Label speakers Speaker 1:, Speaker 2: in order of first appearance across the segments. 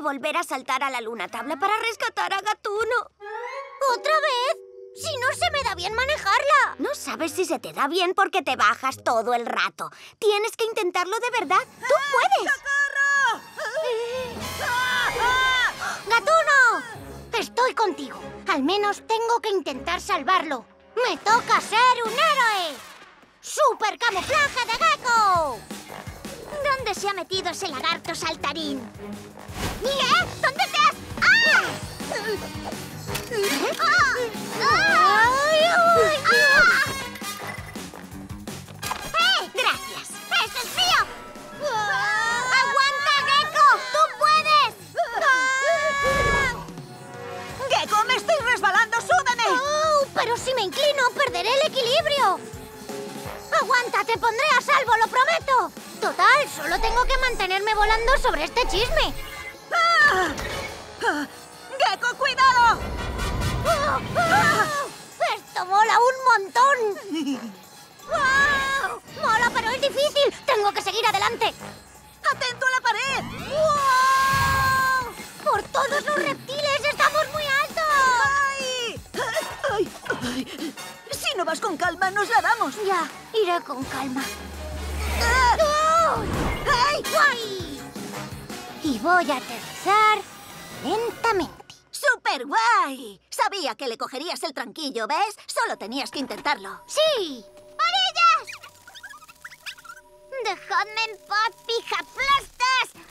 Speaker 1: volver a saltar a la luna tabla para rescatar a Gatuno.
Speaker 2: ¿Otra vez? Si no se me da bien manejarla.
Speaker 1: No sabes si se te da bien porque te bajas todo el rato. Tienes que intentarlo de verdad. ¡Tú puedes!
Speaker 2: ¡Gatuno! Estoy contigo. Al menos tengo que intentar salvarlo. ¡Me toca ser un héroe! ¡Super camuflaje de gecko!
Speaker 3: ¿Dónde se ha metido ese lagarto saltarín?
Speaker 2: ¿Qué? ¿Dónde te has...? ¡Ah! ¡Ay, ay,
Speaker 3: ¡Ah! ¡Eh! ¡Gracias! ¡Este es mío!
Speaker 2: ¡Aguanta, Gecko! ¡Tú puedes!
Speaker 4: ¡Gecko, me estoy resbalando! ¡Súbeme!
Speaker 2: ¡Oh! Pero si me inclino, perderé el equilibrio. ¡Aguanta! ¡Te pondré a salvo, lo prometo! Total, solo tengo que mantenerme volando sobre este chisme.
Speaker 4: ¡Ah! ¡Ah! ¡Gecko, cuidado!
Speaker 2: ¡Oh! ¡Esto mola un montón! ¡Wow! ¡Mola, pero es difícil! ¡Tengo que seguir adelante!
Speaker 4: ¡Atento a la pared!
Speaker 2: ¡Wow! ¡Por todos los reptiles! ¡Estamos muy altos!
Speaker 4: ¡Ay! ¡Ay! ay! No vas con calma, nos la damos.
Speaker 2: Ya, iré con calma.
Speaker 4: ¡Ah!
Speaker 2: ¡Oh!
Speaker 4: ¡Ay!
Speaker 2: ¡Guay! Y voy a aterrizar lentamente.
Speaker 4: ¡Súper guay! Sabía que le cogerías el tranquillo, ¿ves? Solo tenías que intentarlo.
Speaker 2: ¡Sí!
Speaker 3: ¡Orillas! ¡Dejadme en paz, pijaplastas!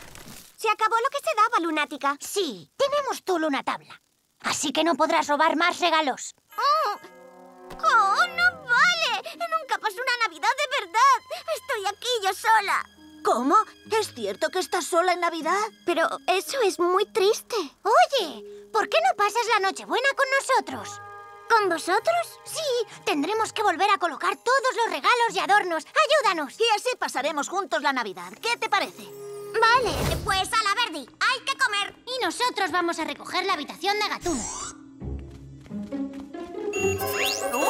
Speaker 1: Se acabó lo que se daba, lunática.
Speaker 2: Sí, tenemos tú una tabla. Así que no podrás robar más regalos.
Speaker 3: ¡Oh! ¡Oh, no vale! Nunca pasó una Navidad de verdad. Estoy aquí yo sola.
Speaker 4: ¿Cómo? ¿Es cierto que estás sola en Navidad?
Speaker 1: Pero eso es muy triste.
Speaker 2: Oye, ¿por qué no pasas la Nochebuena con nosotros?
Speaker 3: ¿Con vosotros?
Speaker 2: Sí, tendremos que volver a colocar todos los regalos y adornos. ¡Ayúdanos!
Speaker 4: Y así pasaremos juntos la Navidad. ¿Qué te parece?
Speaker 3: Vale, pues a la Verdi. Hay que comer.
Speaker 2: Y nosotros vamos a recoger la habitación de Gatuno.
Speaker 4: ¿Tú?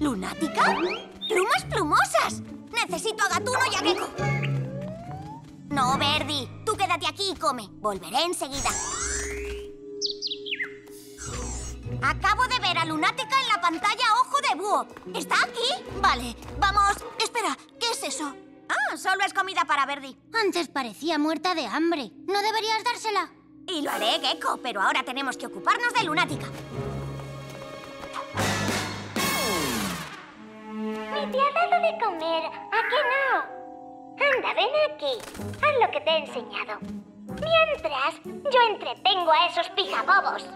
Speaker 4: ¿Lunática?
Speaker 1: ¡Plumas plumosas! Necesito a Gatuno y a Gecko. No, Verdi. Tú quédate aquí y come. Volveré enseguida. Acabo de ver a Lunática en la pantalla Ojo de Búho. ¿Está aquí?
Speaker 4: Vale, vamos. Espera, ¿qué es eso?
Speaker 1: Ah, solo es comida para Verdi.
Speaker 2: Antes parecía muerta de hambre. ¿No deberías dársela?
Speaker 1: Y lo haré, Gecko, pero ahora tenemos que ocuparnos de Lunática.
Speaker 3: Me te ha dado de comer, ¿a qué no? Anda, ven aquí. Haz lo que te he enseñado. Mientras, yo entretengo a esos pijabobos.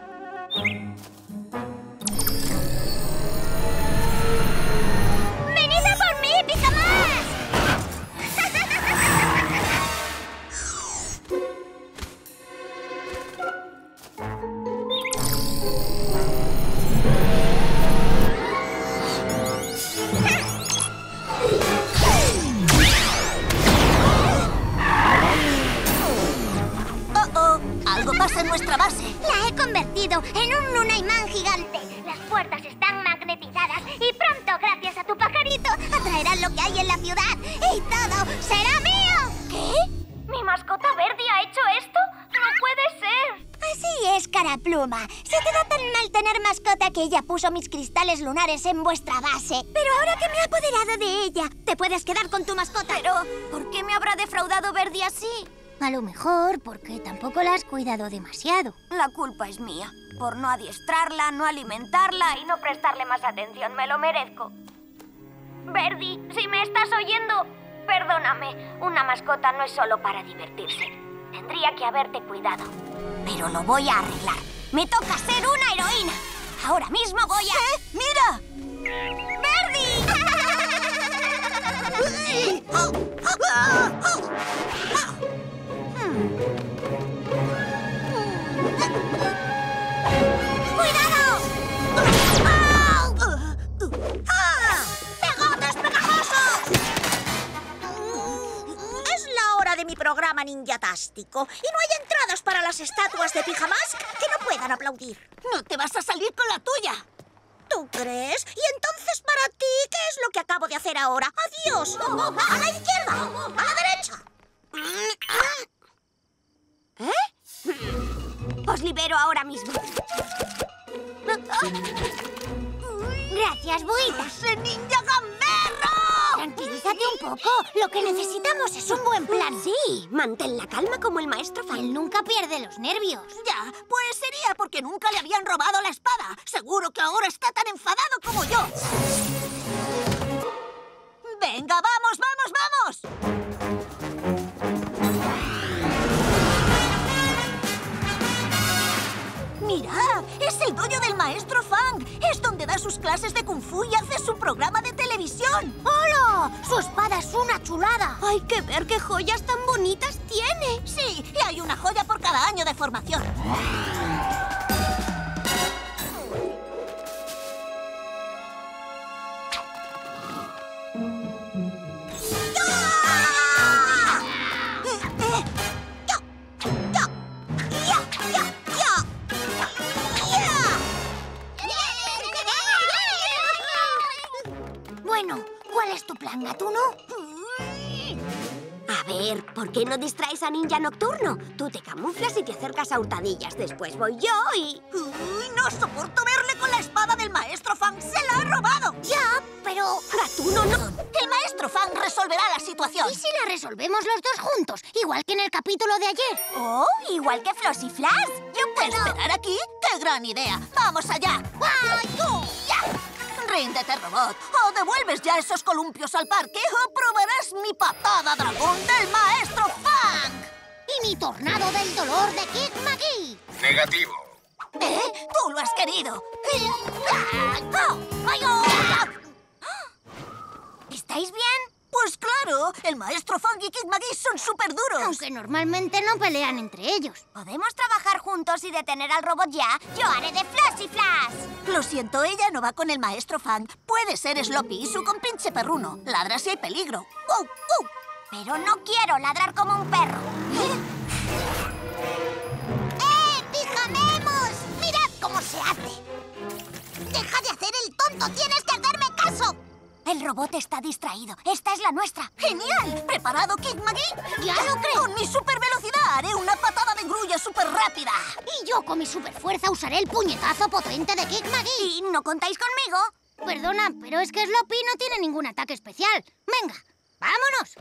Speaker 3: Mis cristales lunares en vuestra base. Pero ahora que me he apoderado de ella, te puedes quedar con tu mascota.
Speaker 1: Pero, ¿por qué me habrá defraudado Verdi así?
Speaker 2: A lo mejor porque tampoco la has cuidado demasiado.
Speaker 1: La culpa es mía. Por no adiestrarla, no alimentarla y no prestarle más atención. Me lo merezco. Verdi, si me estás oyendo, perdóname. Una mascota no es solo para divertirse. Tendría que haberte cuidado. Pero lo voy a arreglar. Me toca ser una heroína. Ahora mismo voy a...
Speaker 4: ¡Mira!
Speaker 3: ¡Cuidado!
Speaker 4: programa ninjatástico y no hay entradas para las estatuas de pijamas que no puedan aplaudir. No te vas a salir con la tuya. ¿Tú crees? ¿Y entonces para ti qué es lo que acabo de hacer ahora? ¡Adiós! ¡A la izquierda! ¡A la derecha! ¿Eh?
Speaker 1: Os libero ahora mismo.
Speaker 2: Gracias, Buita.
Speaker 4: ¡Ese ninja gamberro!
Speaker 2: Tranquilízate un poco. Lo que necesitamos es un buen plan.
Speaker 1: Sí, mantén la calma como el maestro Fan.
Speaker 2: Él nunca pierde los nervios.
Speaker 4: Ya, pues sería porque nunca le habían robado la espada. Seguro que ahora está tan enfadado como yo. ¡Venga, vamos, vamos, vamos! ¡Mira! ¡Es el dojo del maestro Fang! Es donde da sus clases de kung fu y hace su programa de televisión.
Speaker 2: ¡Hola! Su espada es una chulada.
Speaker 1: Hay que ver qué joyas tan bonitas tiene.
Speaker 4: Sí, y hay una joya por cada año de formación.
Speaker 2: Es tu plan, gatuno?
Speaker 1: A ver, ¿por qué no distraes a Ninja Nocturno? Tú te camuflas y te acercas a hurtadillas. Después voy yo y...
Speaker 4: Uy, no soporto verle con la espada del maestro Fang. ¡Se la ha robado!
Speaker 2: Ya, pero...
Speaker 1: Gatuno, no.
Speaker 4: El maestro Fang resolverá la situación.
Speaker 2: ¿Y si la resolvemos los dos juntos? Igual que en el capítulo de ayer.
Speaker 1: Oh, igual que Floss y Flash. Yo puedo...
Speaker 4: ¿Esperar aquí? ¡Qué gran idea! ¡Vamos allá! ¡Ay! ¡Ríndete, robot! O devuelves ya esos columpios al parque o probarás mi patada dragón del maestro Fang.
Speaker 2: Y mi tornado del dolor de Kid McGee.
Speaker 5: Negativo.
Speaker 4: ¿Eh? ¡Tú lo has querido! ¡Ah! ¡Ay, oh!
Speaker 1: ¿Estáis bien?
Speaker 4: Pues claro, el maestro Fang y Kid McGee son súper duros.
Speaker 2: Aunque normalmente no pelean entre ellos.
Speaker 1: ¿Podemos trabajar juntos y detener al robot ya? Yo haré de Floss y Flash.
Speaker 4: Lo siento, ella no va con el maestro Fang. Puede ser Sloppy y su compinche perruno. Ladra si hay peligro. ¡Wow!
Speaker 1: Pero no quiero ladrar como un perro.
Speaker 3: ¡Eh, pijamemos! ¡Mirad cómo se hace! ¡Deja de hacer el tonto! ¡Tienes que hacerme caso!
Speaker 1: El robot está distraído. Esta es la nuestra.
Speaker 4: ¡Genial! ¿Preparado, Kid McGee?
Speaker 2: ¡Ya lo creo!
Speaker 4: Con mi super velocidad haré una patada de grulla súper rápida.
Speaker 2: Y yo con mi superfuerza usaré el puñetazo potente de Kid McGee.
Speaker 1: ¿Y no contáis conmigo?
Speaker 2: Perdona, pero es que Sloppy no tiene ningún ataque especial. Venga, vámonos.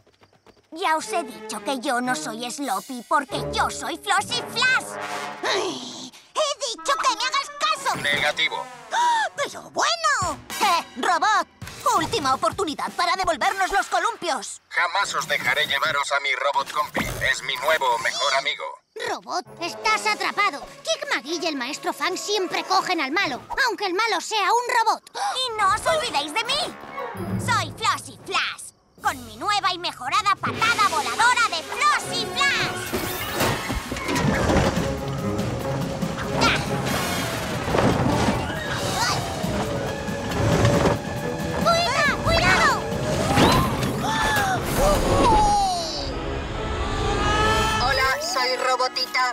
Speaker 1: Ya os he dicho que yo no soy Sloppy porque yo soy Floss y Flash.
Speaker 3: ¡He dicho que me hagas caso!
Speaker 5: Negativo.
Speaker 4: ¡Ah! ¡Pero bueno! ¡Eh, robot! Última oportunidad para devolvernos los columpios.
Speaker 5: Jamás os dejaré llevaros a mi robot compi. Es mi nuevo mejor amigo.
Speaker 2: Robot, estás atrapado. Kid McGee y el maestro Fang siempre cogen al malo, aunque el malo sea un robot.
Speaker 1: Y no os olvidéis de mí. Soy Floss y Flash. Con mi nueva y mejorada patada voladora de Floss y Flash.
Speaker 6: Robotita.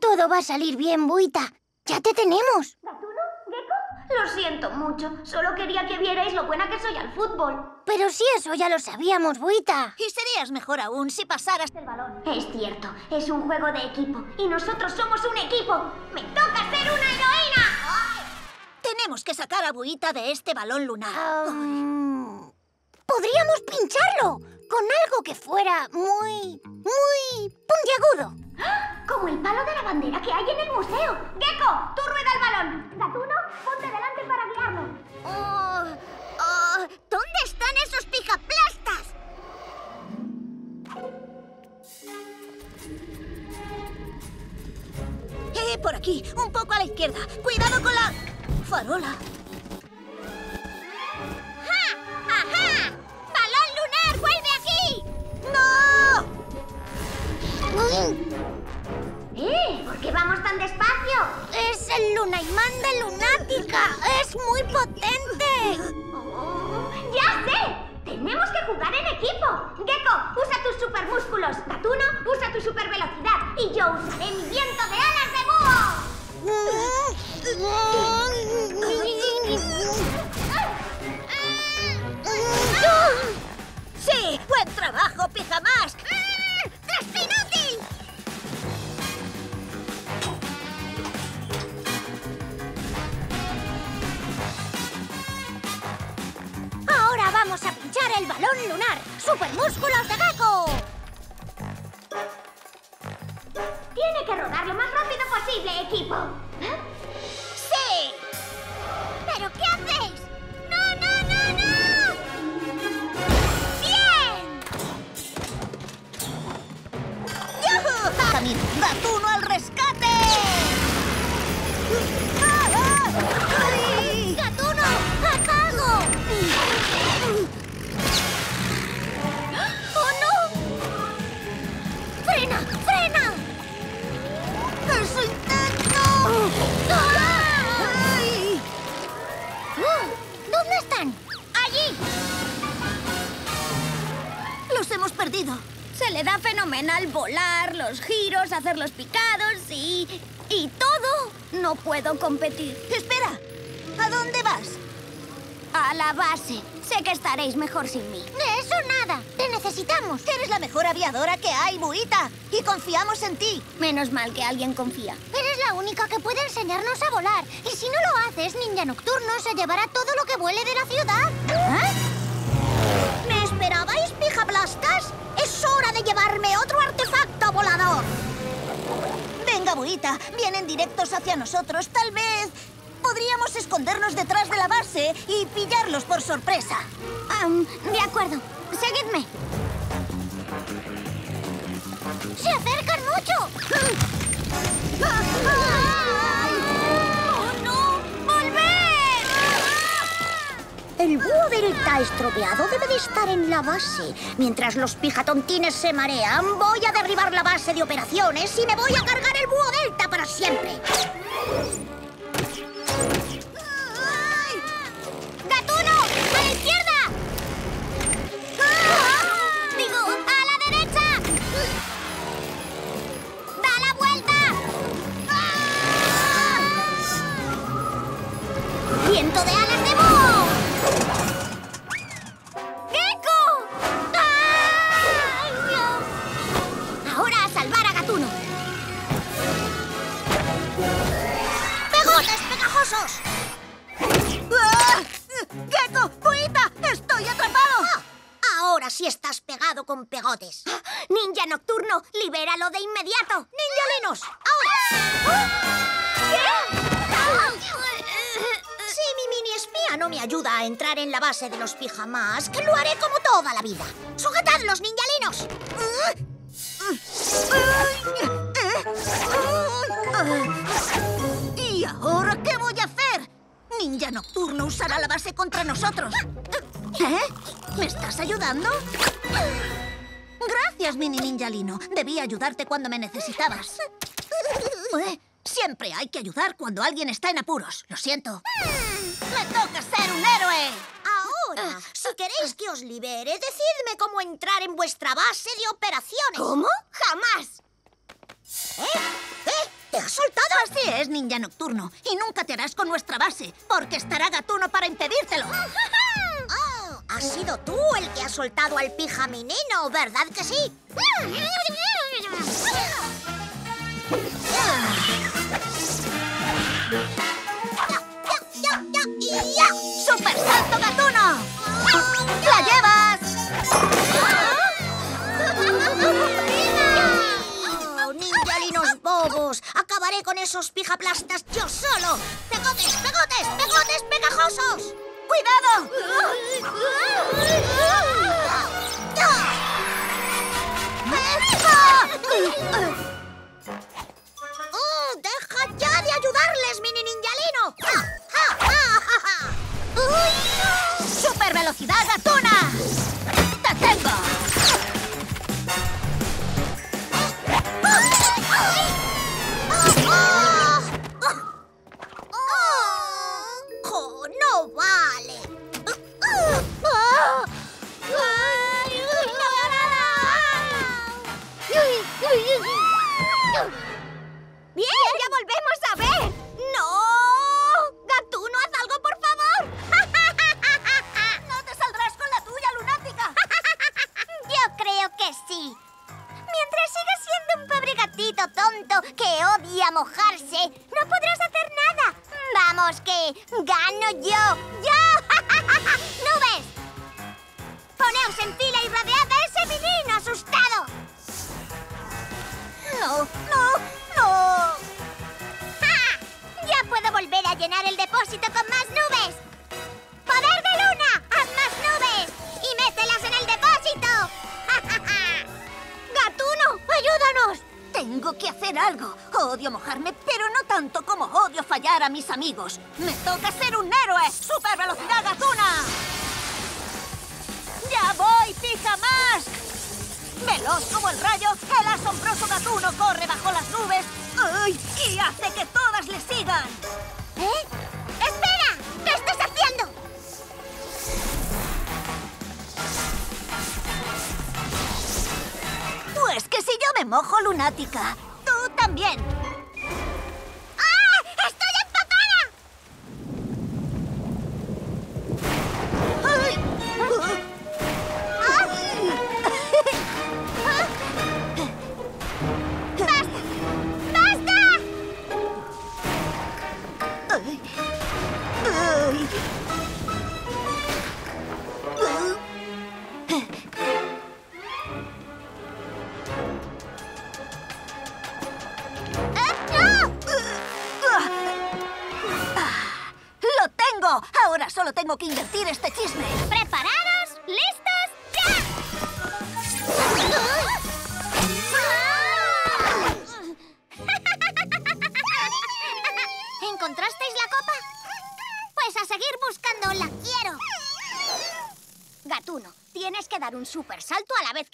Speaker 2: Todo va a salir bien, Buita. Ya te tenemos.
Speaker 1: Lo siento mucho. Solo quería que vierais lo buena que soy al fútbol.
Speaker 2: Pero si eso ya lo sabíamos, Buita.
Speaker 4: Y serías mejor aún si pasaras el balón.
Speaker 1: Es cierto, es un juego de equipo. Y nosotros somos un equipo. ¡Me toca ser una heroína!
Speaker 4: Tenemos que sacar a Buita de este balón lunar.
Speaker 2: Um, Podríamos pincharlo con algo que fuera muy, muy puntiagudo.
Speaker 1: Como el palo de la bandera que hay en el museo. Gecko, tú rueda el balón. Gatuno, ponte delante para guiarlo.
Speaker 3: Oh, oh, ¿Dónde están esos pijaplastas?
Speaker 4: Eh, por aquí, un poco a la izquierda. Cuidado con la farola.
Speaker 1: Tan despacio?
Speaker 2: Es el Lunaimán de Lunática. Es muy potente.
Speaker 1: Oh, ¡Ya sé! Tenemos que jugar en equipo. Gecko, usa tus supermúsculos. Gatuno, usa tu supervelocidad. Y yo usaré mi viento de alas de búho.
Speaker 2: El balón lunar. ¡Supermúsculos de!
Speaker 4: Mejor sin mí.
Speaker 2: De eso nada. Te necesitamos.
Speaker 3: Eres la mejor aviadora que hay, Buita. Y confiamos en ti.
Speaker 4: Menos mal que alguien confía.
Speaker 2: Eres la única que puede enseñarnos a volar. Y si no lo haces, Ninja Nocturno se llevará todo lo que vuele de la ciudad.
Speaker 3: ¿Eh? ¿Me esperabais, pijablastas? Es hora de llevarme otro artefacto volador. Venga, Buita. Vienen directos hacia nosotros. Tal vez podríamos escondernos detrás de la base y pillarlos por sorpresa.
Speaker 4: Am, de acuerdo. Seguidme.
Speaker 2: ¡Se acercan mucho!
Speaker 3: ¡Oh, no!
Speaker 2: ¡Volver!
Speaker 3: El búho delta estropeado debe de estar en la base. Mientras los pijatontines se marean, voy a derribar la base de operaciones y me voy a cargar el búho delta para siempre. Base de los pijamas, que lo haré como toda la vida. ¡Sujetadlos, ninjalinos! ¿Y ahora qué voy a hacer? Ninja Nocturno usará la base contra nosotros. ¿Eh? ¿Me estás ayudando? Gracias, mini ninjalino. Debí ayudarte cuando me necesitabas. Siempre hay que ayudar cuando alguien está en apuros. Lo siento. ¡Me toca ser un héroe! Ahora, si queréis que os libere, decidme cómo entrar en vuestra base de operaciones.
Speaker 4: ¿Cómo? ¡Jamás!
Speaker 3: ¿Eh? ¿Eh? ¿Te has soltado? Así es, ninja nocturno. Y nunca te harás con nuestra base, porque estará Gatuno para impedírtelo. Oh, has sido tú el que ha soltado al pijaminino, ¿verdad que sí? ¡Ya! ¡Super Salto Gatuno! ¡La llevas! ¡Oh, ninjalinos bobos! ¡Acabaré con esos pijaplastas yo solo! ¡Pegotes, pegotes, pegotes pegajosos! ¡Cuidado! ¡Oh, deja ya de ayudarles, mini ninjalino! ¡Super velocidad gatuna! ¡Te tengo! ¡Oh, no vale!
Speaker 4: ¡Bien! ¡Ya volvemos a ver! ¡No!
Speaker 1: que sí. Mientras sigas siendo un pobre gatito tonto que odia mojarse, no podrás hacer nada. Vamos, que gano yo. ¡Yo! ¡Nubes! Poneos
Speaker 3: en fila y rodead a ese menino asustado. No, no, no. ¡Ja! Ya puedo volver
Speaker 2: a llenar
Speaker 4: el depósito con más nubes. Algo. Odio mojarme, pero no tanto como odio fallar a mis amigos. ¡Me toca ser un héroe! ¡Super velocidad gatuna! ¡Ya voy, Pija Mask! Veloz como el rayo, el asombroso gatuno corre bajo las nubes ¡ay! y hace que todas le sigan.
Speaker 3: ¿Eh? ¡Espera! ¿Qué estás haciendo?
Speaker 4: Pues que si yo me mojo, lunática,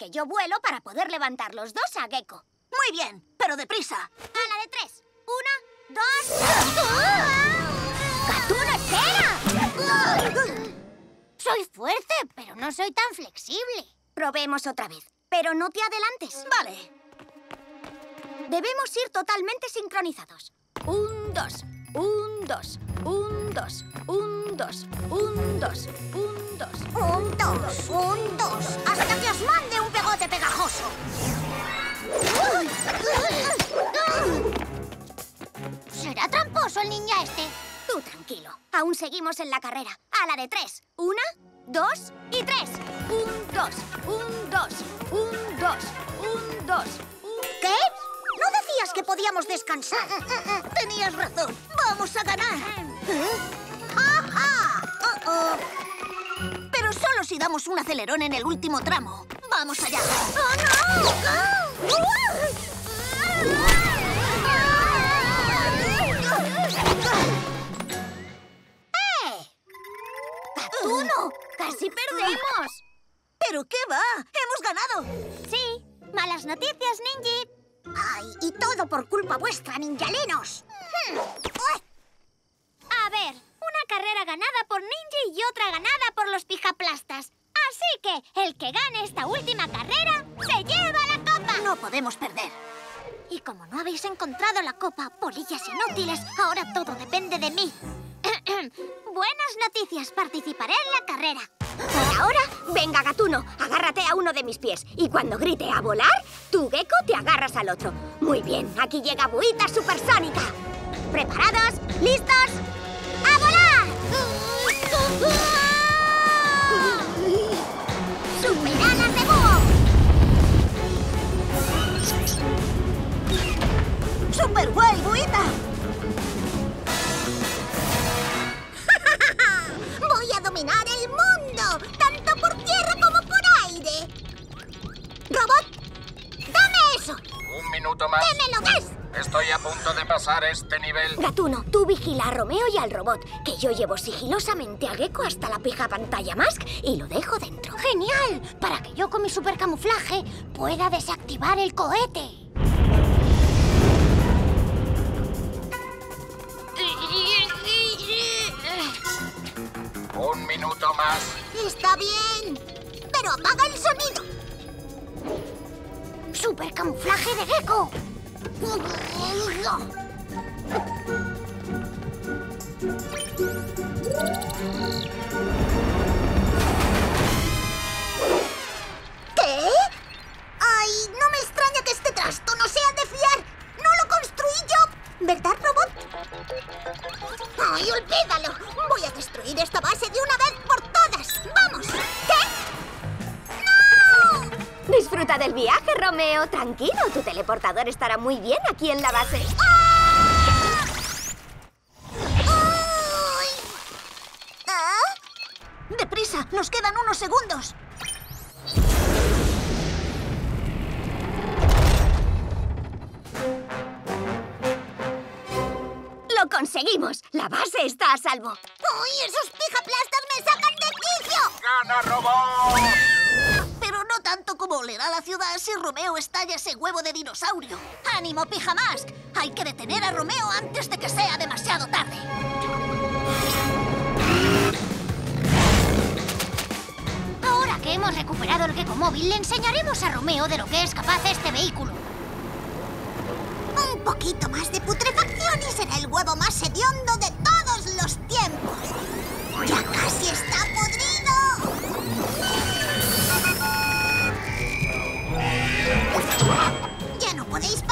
Speaker 4: que
Speaker 3: yo vuelo para poder levantar los dos a Gecko.
Speaker 4: Muy bien, pero deprisa.
Speaker 3: A la de tres. Una, dos... ¡Gatuno, espera!
Speaker 2: Soy fuerte, pero no soy tan flexible.
Speaker 3: Probemos otra vez, pero no te adelantes.
Speaker 4: Vale.
Speaker 3: Debemos ir totalmente sincronizados. Un, dos, un, dos, un, dos, un, dos, un, dos, un, dos.
Speaker 4: Un, dos, un, dos. Hasta que os mande un pegote pegajoso.
Speaker 2: ¿Será tramposo el niña este?
Speaker 3: Tú tranquilo, aún seguimos en la carrera. A la de tres. Una, dos y tres. Un, dos, un, dos, un, dos, un, dos, un...
Speaker 4: ¿Qué? ¿No que podíamos descansar? Tenías razón. ¡Vamos a ganar! ¿Eh? Oh, oh. Pero solo si damos un acelerón en el último tramo. ¡Vamos allá! ¡Oh,
Speaker 3: ¡Eh! ¡Gatuno! ¡Casi perdemos!
Speaker 4: ¿Pero qué va? ¡Hemos ganado!
Speaker 3: Sí, malas noticias, Ninji.
Speaker 4: ¡Ay! Y todo por culpa vuestra, ninjalenos.
Speaker 3: A ver, una carrera ganada por Ninji y otra ganada por los pijaplastas. Así que el que gane esta última carrera se lleva la copa.
Speaker 4: No podemos perder.
Speaker 3: Y como no habéis encontrado la copa, polillas inútiles, ahora todo depende de mí. Buenas noticias, participaré en la carrera.
Speaker 1: Por ahora, venga, Gatuno, agárrate a uno de mis pies. Y cuando grite a volar, tú, Gecko, te agarras al otro. Muy bien, aquí llega Buita Supersónica. ¿Preparados? ¿Listos? ¡A volar!
Speaker 3: ¡Superalas de búho!
Speaker 4: ¡Super Buita!
Speaker 3: ¡Voy a dominar el mundo! ¡Tanto por tierra como por aire! ¡Robot! ¡Dame eso!
Speaker 5: Un minuto más.
Speaker 3: ¡Que me lo des!
Speaker 5: Estoy a punto de pasar este nivel.
Speaker 1: Gatuno, tú vigila a Romeo y al robot, que yo llevo sigilosamente a Gecko hasta la pija pantalla mask y lo dejo dentro.
Speaker 2: ¡Genial! Para que yo con mi supercamuflaje pueda desactivar el cohete.
Speaker 5: Un minuto más.
Speaker 3: ¡Está bien! ¡Pero apaga el sonido!
Speaker 2: ¡Supercamuflaje de gecko!
Speaker 3: ¿Qué? ¡Ay! No me extraña que este trasto no sea de fiar. ¿Verdad, robot? ¡Ay, olvídalo! Voy a destruir esta base de una vez por todas. ¡Vamos! ¿Qué? ¡No!
Speaker 1: Disfruta del viaje, Romeo. Tranquilo, tu teleportador estará muy bien aquí en la base.
Speaker 3: ¡Ah! ¿Ah? ¡Deprisa! ¡Nos quedan unos segundos!
Speaker 1: ¡Lo conseguimos! La base está a salvo.
Speaker 3: ¡Uy, esos pijaplastas me sacan de quicio!
Speaker 5: ¡Gana, robot!
Speaker 4: Pero no tanto como olerá la ciudad si Romeo estalla ese huevo de dinosaurio. ¡Ánimo, Pijamask! Hay que detener a Romeo antes de que sea demasiado tarde.
Speaker 2: Ahora que hemos recuperado el Gecko móvil, le enseñaremos a Romeo de lo que es capaz este vehículo.
Speaker 3: Un poquito más de putrefacción y será el huevo más hediondo de todos los tiempos. ¡Ya casi está podrido! ¡Ya no podéis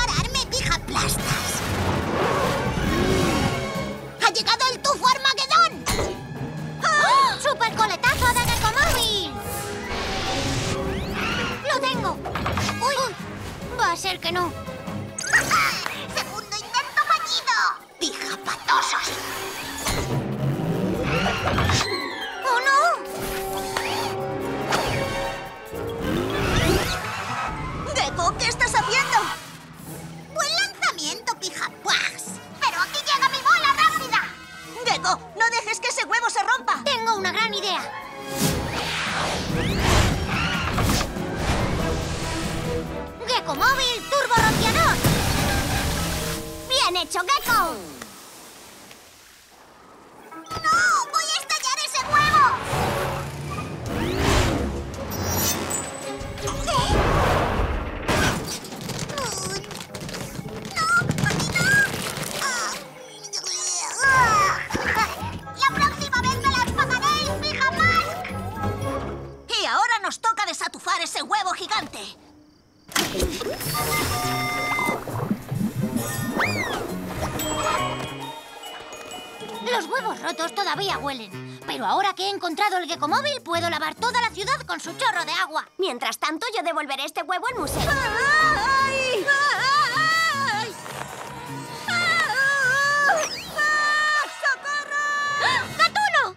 Speaker 2: el Gecko móvil, puedo lavar toda la ciudad con su chorro de agua.
Speaker 1: Mientras tanto, yo devolveré este huevo al museo.
Speaker 4: ¡Ay! ¡Ay! ¡Socorro!
Speaker 2: ¡Gatuno!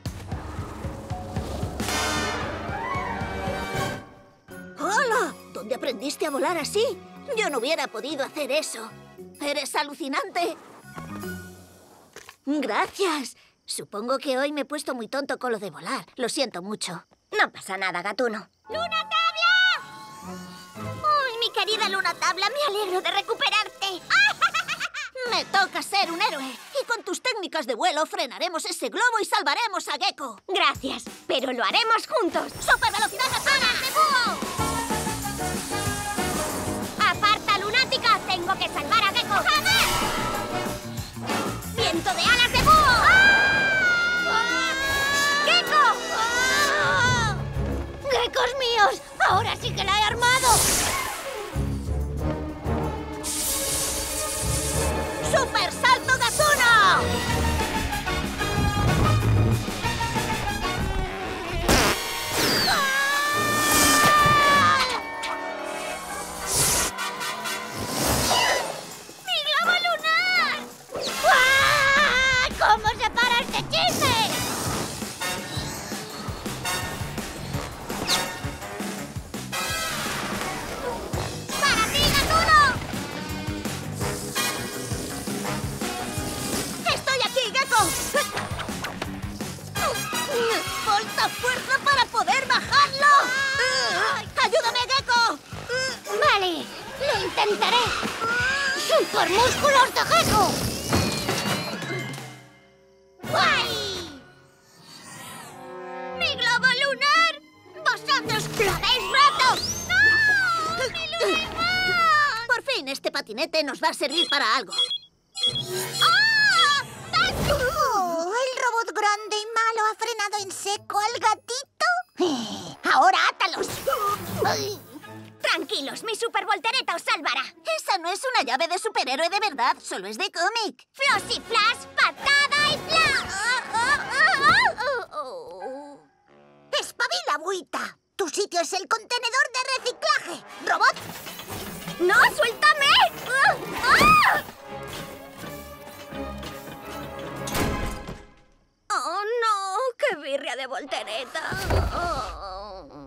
Speaker 4: ¡Hola! ¿Dónde aprendiste a volar así? Yo no hubiera podido hacer eso. Eres alucinante. Supongo que hoy me he puesto muy tonto con lo de volar. Lo siento mucho.
Speaker 1: No pasa nada, Gatuno.
Speaker 3: ¡Luna Tabla! ¡Ay, mi querida Luna Tabla! ¡Me alegro de recuperarte!
Speaker 4: Me toca ser un héroe. Y con tus técnicas de vuelo frenaremos ese globo y salvaremos a Gecko.
Speaker 1: Gracias, pero lo haremos juntos.
Speaker 4: ¡Super velocidad
Speaker 2: ¡Ahora sí que la he armado!
Speaker 4: ¡Super salto gatuno! Fuerza para poder bajarlo! ¡Ayúdame, Gecko!
Speaker 2: Vale, lo intentaré. ¡Super músculos de Gecko! ¡Guay!
Speaker 3: ¡Mi globo lunar! ¡Vosotros lo habéis roto! ¡No! ¡Mi lunar!
Speaker 4: Por fin, este patinete nos va a servir para algo. Es una llave de superhéroe de verdad, solo es de cómic.
Speaker 1: Flossy Flash, patada y flash.
Speaker 3: ¡Espabila, buita! Tu sitio es el contenedor de reciclaje. ¡Robot!
Speaker 1: ¡No, suéltame!
Speaker 4: ¡Oh, no!
Speaker 1: ¡Qué birria de voltereta!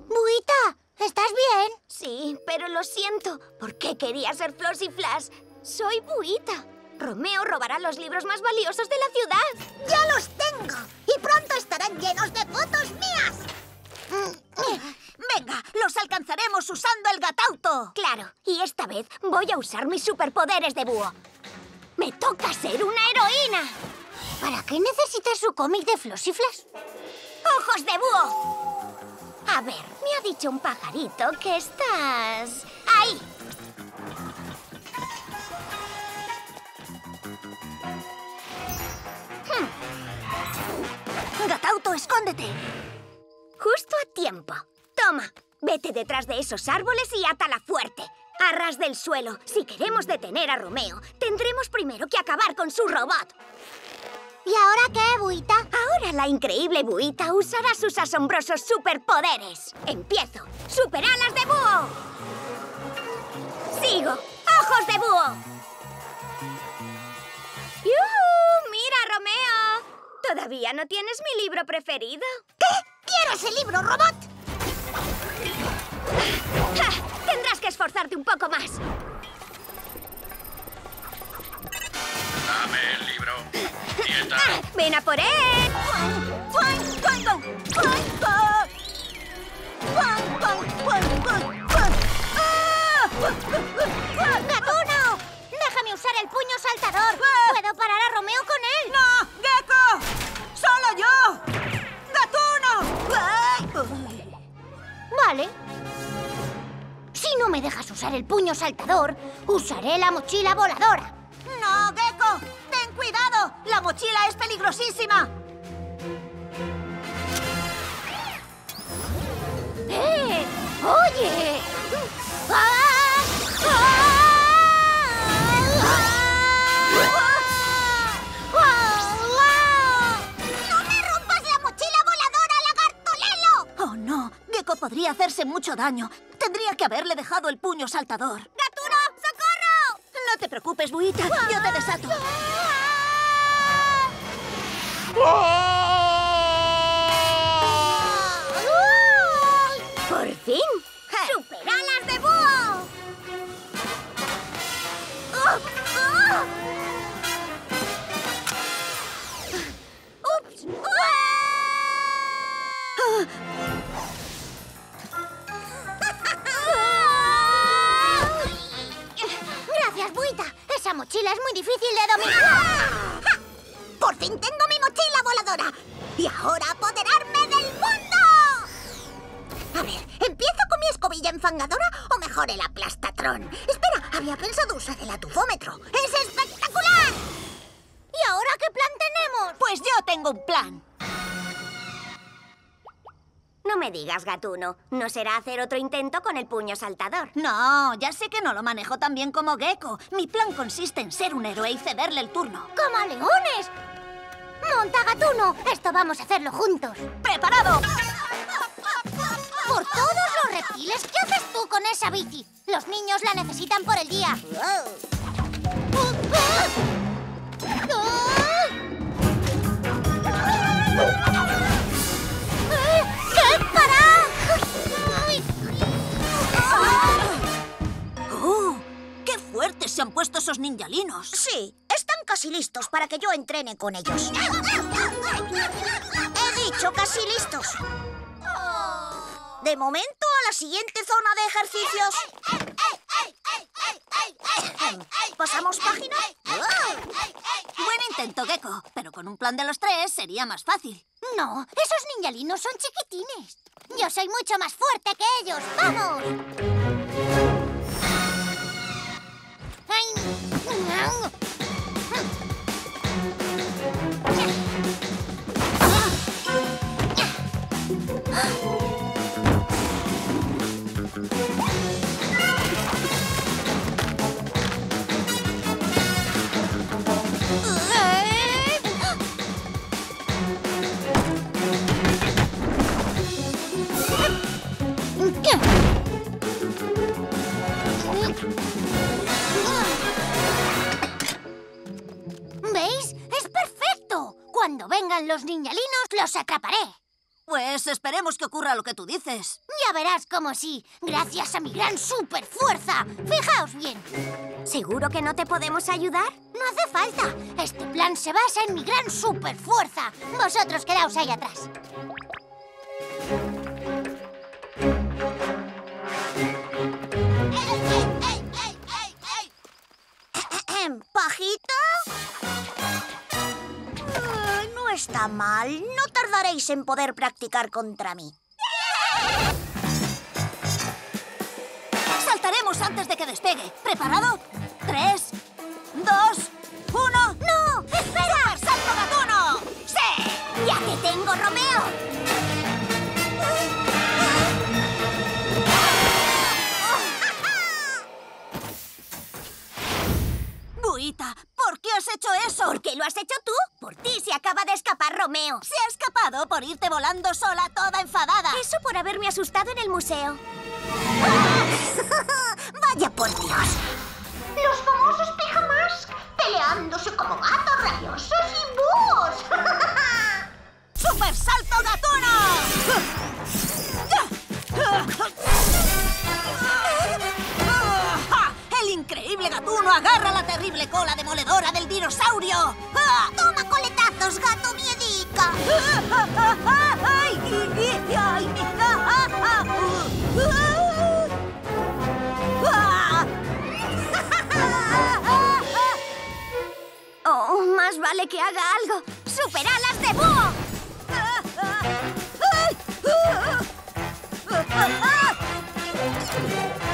Speaker 2: Buita, ¿estás bien?
Speaker 1: Sí, pero lo siento. ¿Por qué quería ser Flossy Flash? Soy Buita. Romeo robará los libros más valiosos de la ciudad.
Speaker 3: ¡Ya los tengo! Y pronto estarán llenos de fotos mías.
Speaker 4: Venga, los alcanzaremos usando el gatauto.
Speaker 1: Claro, y esta vez voy a usar mis superpoderes de búho. Me toca ser una heroína.
Speaker 2: ¿Para qué necesitas su cómic de Flossiflas?
Speaker 1: ¡Ojos de búho! A ver, me ha dicho un pajarito que estás... ¡Ahí!
Speaker 4: Gatauto, escóndete.
Speaker 1: Justo a tiempo. Toma, vete detrás de esos árboles y átala fuerte. A ras del suelo. Si queremos detener a Romeo, tendremos primero que acabar con su robot.
Speaker 2: ¿Y ahora qué, Buita?
Speaker 1: Ahora la increíble Buita usará sus asombrosos superpoderes. Empiezo. ¡Superalas de búho! Sigo. ¡Ojos de búho! ¡Yuhu! ¡Mira, Romeo! ¿Todavía no tienes mi libro preferido?
Speaker 3: ¡Quiero ese libro, robot!
Speaker 1: ¡Ja! Tendrás que esforzarte un poco más.
Speaker 5: Dame el libro. Nieta.
Speaker 1: ¡Ven a por él!
Speaker 2: ¡Gatuno! ¡Déjame usar el puño saltador! ¡Puedo parar a Romeo con él!
Speaker 4: ¡No! ¡Gecko! ¡Solo yo! ¡Gatuno!
Speaker 2: Vale. Si no me dejas usar el puño saltador, usaré la mochila voladora.
Speaker 4: ¡No, Gecko! ¡Ten cuidado! ¡La mochila es peligrosísima!
Speaker 2: ¡Eh! ¡Oye! ¡Ah! ¡Ah!
Speaker 3: ¡No me rompas la mochila voladora, lagartolelo!
Speaker 4: ¡Oh, no! Gecko podría hacerse mucho daño. Tendría que haberle dejado el puño saltador. Preocupes, Buita. Yo te desato.
Speaker 1: ¡Por fin!
Speaker 2: Es muy difícil de dominar.
Speaker 3: ¡Por fin tengo mi mochila voladora! ¡Y ahora apoderarme del mundo! A ver, ¿empiezo con mi escobilla enfangadora o mejor el aplastatrón? Espera, había pensado usar el atufómetro. ¡Es espectacular!
Speaker 2: ¿Y ahora qué plan tenemos?
Speaker 4: Pues yo tengo un plan.
Speaker 1: No me digas, Gatuno. ¿No será hacer otro intento con el puño saltador?
Speaker 4: No, ya sé que no lo manejo tan bien como Gecko. Mi plan consiste en ser un héroe y cederle el turno.
Speaker 2: ¡Camaleones! ¡Monta, Gatuno! Esto vamos a hacerlo juntos.
Speaker 4: ¡Preparado!
Speaker 2: Por todos los reptiles, ¿qué haces tú con esa bici? Los niños la necesitan por el día. ¿Qué?
Speaker 4: Se han puesto esos ninjalinos!
Speaker 3: Sí, están casi listos para que yo entrene con ellos. He dicho casi listos. De momento, a la siguiente zona de ejercicios. ¿Pasamos página?
Speaker 4: Buen intento, Gecko. Pero con un plan de los tres sería más fácil.
Speaker 2: No, esos ninjalinos son chiquitines. Yo soy mucho más fuerte que ellos. ¡Vamos! Yeah. Cuando vengan los niñalinos, los atraparé.
Speaker 4: Pues esperemos que ocurra lo que tú dices.
Speaker 2: Ya verás cómo sí, gracias a mi gran superfuerza. Fijaos bien.
Speaker 1: ¿Seguro que no te podemos ayudar?
Speaker 2: No hace falta. Este plan se basa en mi gran superfuerza. Vosotros quedaos ahí atrás.
Speaker 4: Está mal. No tardaréis en poder practicar contra mí. Saltaremos antes de que despegue. ¿Preparado? Tres, dos, uno... ¡No! ¡Espera! ¡Salto gatuno! ¡Sí!
Speaker 1: ¡Ya te tengo, Romeo!
Speaker 4: ¿Por qué has hecho eso?
Speaker 1: ¿Por qué lo has hecho tú? Por ti se acaba de escapar Romeo.
Speaker 4: Se ha escapado por irte volando sola toda enfadada.
Speaker 1: Eso por haberme asustado en el museo.
Speaker 4: Vaya por Dios.
Speaker 3: Los famosos pijamas peleándose como gatos rabiosos y búhos.
Speaker 4: ¡Super salto gatuno! increíble gatuno agarra la terrible cola demoledora del dinosaurio! ¡Ah!
Speaker 3: Toma coletazos, gato miedica.
Speaker 4: ¡Ay!
Speaker 1: Oh, más vale que haga algo. ¡Superalas de búho!
Speaker 3: Oye,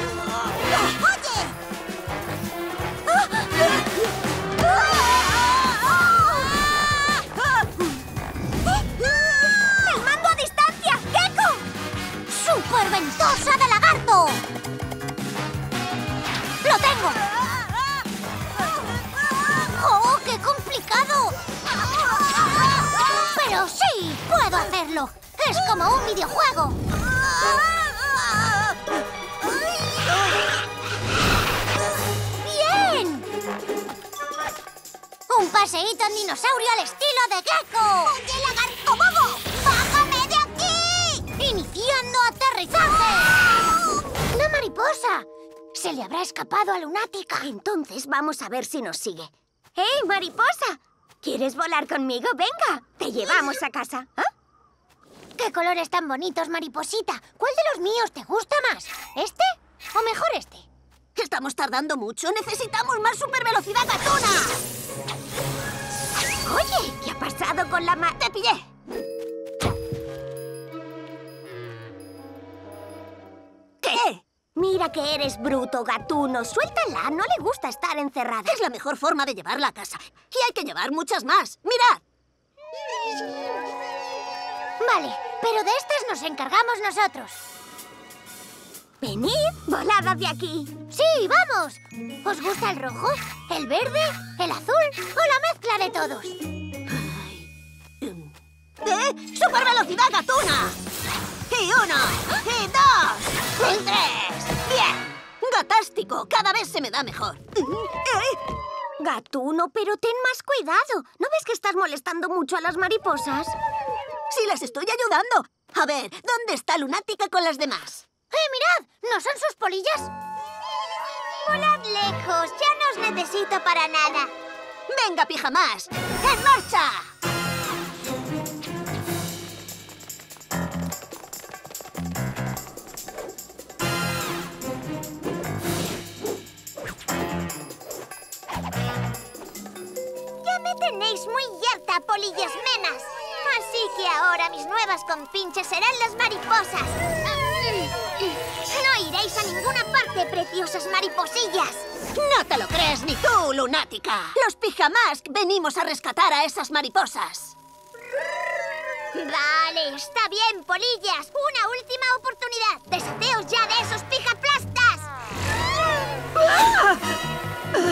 Speaker 2: ¡Super ventosa de lagarto! ¡Lo tengo! ¡Oh, qué complicado! Pero sí, puedo hacerlo. Es como un videojuego. ¡Bien! Un paseíto en dinosaurio al estilo de Gecko. Aterrizaje! ¡Una mariposa! Se le habrá escapado a Lunática.
Speaker 1: Entonces vamos a ver si nos sigue. ¡Hey, mariposa! ¿Quieres volar conmigo? Venga, te llevamos a casa. ¿Ah?
Speaker 2: ¡Qué colores tan bonitos, mariposita! ¿Cuál de los míos te gusta más? ¿Este o mejor este?
Speaker 4: Estamos tardando mucho. Necesitamos más supervelocidad gatuna.
Speaker 1: Oye, ¿qué ha pasado con la ma...
Speaker 4: ¡Te pillé!
Speaker 1: Mira que eres bruto, gatuno. Suéltala, no le gusta estar encerrada.
Speaker 4: Es la mejor forma de llevarla a casa. Y hay que llevar muchas más. ¡Mirad!
Speaker 2: Vale, pero de estas nos encargamos nosotros.
Speaker 1: Venid, volad de aquí.
Speaker 2: ¡Sí, vamos! ¿Os gusta el rojo, el verde, el azul o la mezcla de todos?
Speaker 4: ¡Eh! ¡Supervelocidad gatuna! ¡Y uno! ¡Y dos! ¡Y tres! ¡Bien! ¡Gatástico! Cada vez se me da mejor. ¿Eh?
Speaker 1: Gatuno, pero ten más cuidado. ¿No ves que estás molestando mucho a las mariposas?
Speaker 4: ¡Sí las estoy ayudando! A ver, ¿dónde está Lunática con las demás?
Speaker 2: ¡Eh, mirad! ¿No son sus polillas?
Speaker 3: Volad lejos, ya no os necesito para nada.
Speaker 4: ¡Venga, pijamas! ¡En marcha!
Speaker 3: Tenéis muy harta, polillas menas. Así que ahora mis nuevas compinches serán las mariposas. No iréis a ninguna parte, preciosas mariposillas.
Speaker 4: ¡No te lo crees ni tú, lunática! Los pijamas venimos a rescatar a esas mariposas.
Speaker 3: Vale, está bien, polillas. Una última oportunidad. Deshaceos ya de esos pijaplastas.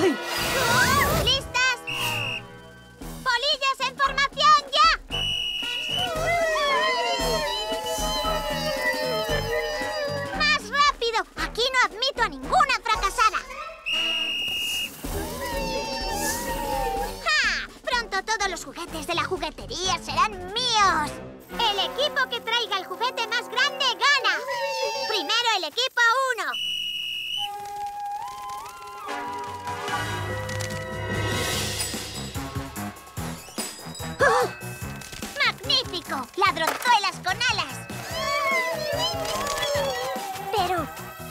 Speaker 3: ¿Listas? todos los juguetes de la juguetería serán míos. El equipo que traiga el juguete más grande gana. Primero
Speaker 2: el equipo 1. ¡Magnífico! ¡Ladronzuelas con alas! Pero,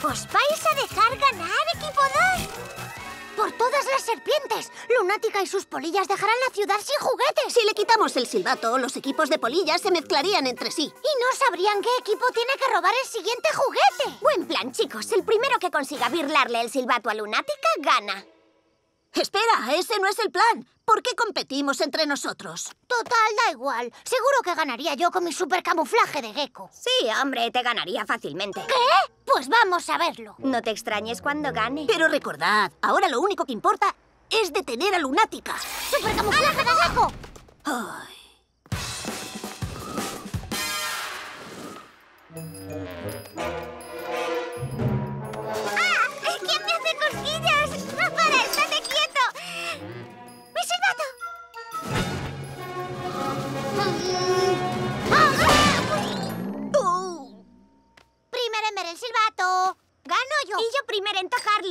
Speaker 2: ¿os vais a dejar ganar, equipo 2? Por todas las serpientes. Lunática y sus polillas dejarán la ciudad sin juguetes.
Speaker 4: Si le quitamos el silbato, los equipos de polillas se mezclarían entre sí.
Speaker 2: Y no sabrían qué equipo tiene que robar el siguiente juguete.
Speaker 1: Buen plan, chicos. El primero que consiga birlarle el silbato a Lunática gana.
Speaker 4: Espera, ese no es el plan. ¿Por qué competimos entre nosotros?
Speaker 2: Total, da igual. Seguro que ganaría yo con mi super camuflaje de gecko.
Speaker 1: Sí, hombre, te ganaría fácilmente.
Speaker 2: ¿Qué? Pues vamos a verlo.
Speaker 1: No te extrañes cuando gane.
Speaker 4: Pero recordad, ahora lo único que importa es detener a Lunática.
Speaker 2: ¡Super camuflaje de gecko!
Speaker 4: Ay.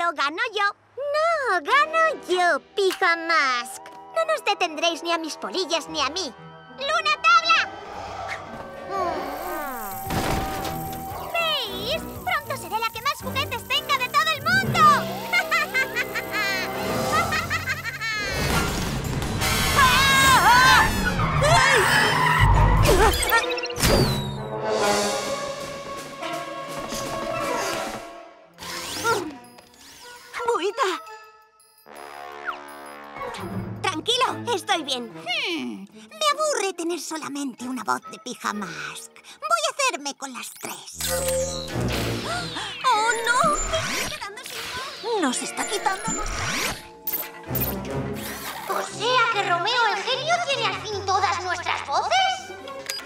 Speaker 1: Tocarlo, gano yo.
Speaker 2: No, gano yo, Pija Mask. No nos detendréis ni a mis polillas ni a mí. ¡Luna
Speaker 3: solamente una voz de pijamask. Voy a hacerme con las tres.
Speaker 4: ¡Oh, no! Nos está quitando nuestra...
Speaker 2: O sea que Romeo el genio tiene al fin todas nuestras voces.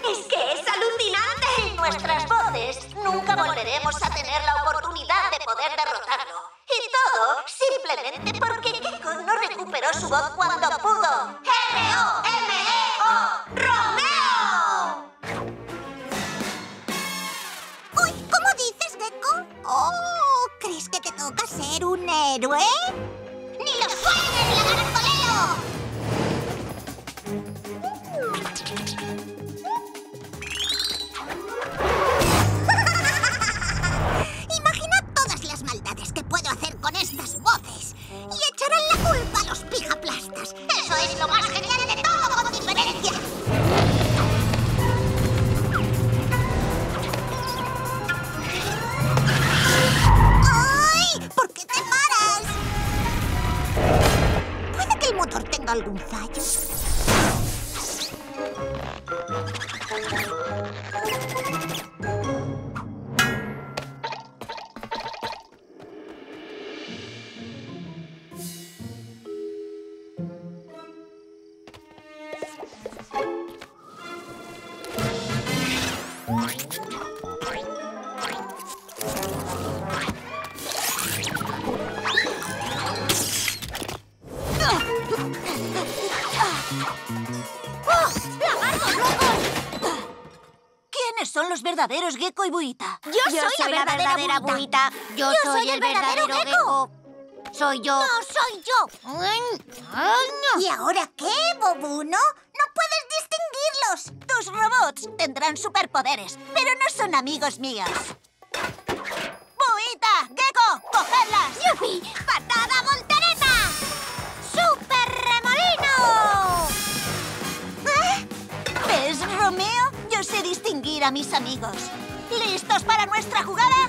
Speaker 4: ¡Es que es alucinante! Nuestras voces nunca volveremos a tener la oportunidad de poder derrotarlo. Y todo simplemente porque Gecko no recuperó su voz cuando pudo. ¡R-O-M-E-O! ¡Romeo!
Speaker 3: Oh, ¿crees que te toca ser un héroe? ¡Ni lo sueñes, lagartolero! Imagina todas las maldades que puedo hacer con estas voces. Y echarán la culpa a los pijaplastas. Eso es lo más genial de todo, motor tenga algún fallo.
Speaker 4: Verdaderos Gecko y Buita?
Speaker 1: Yo, soy, la verdadera, buita.
Speaker 2: Yo, soy, el verdadero gecko.
Speaker 1: Soy yo.
Speaker 2: No, soy yo.
Speaker 3: ¿Y ahora qué, Bobuno? No puedes distinguirlos.
Speaker 4: Tus robots tendrán superpoderes, pero no son amigos míos. ¡Buita! ¡Gecko! ¡Cogedlas!
Speaker 2: ¡Yupi! ¡Patada voltereta! ¡Super remolino!
Speaker 4: ¿Ves, Romeo? Sé distinguir a mis amigos. ¿Listos para nuestra jugada?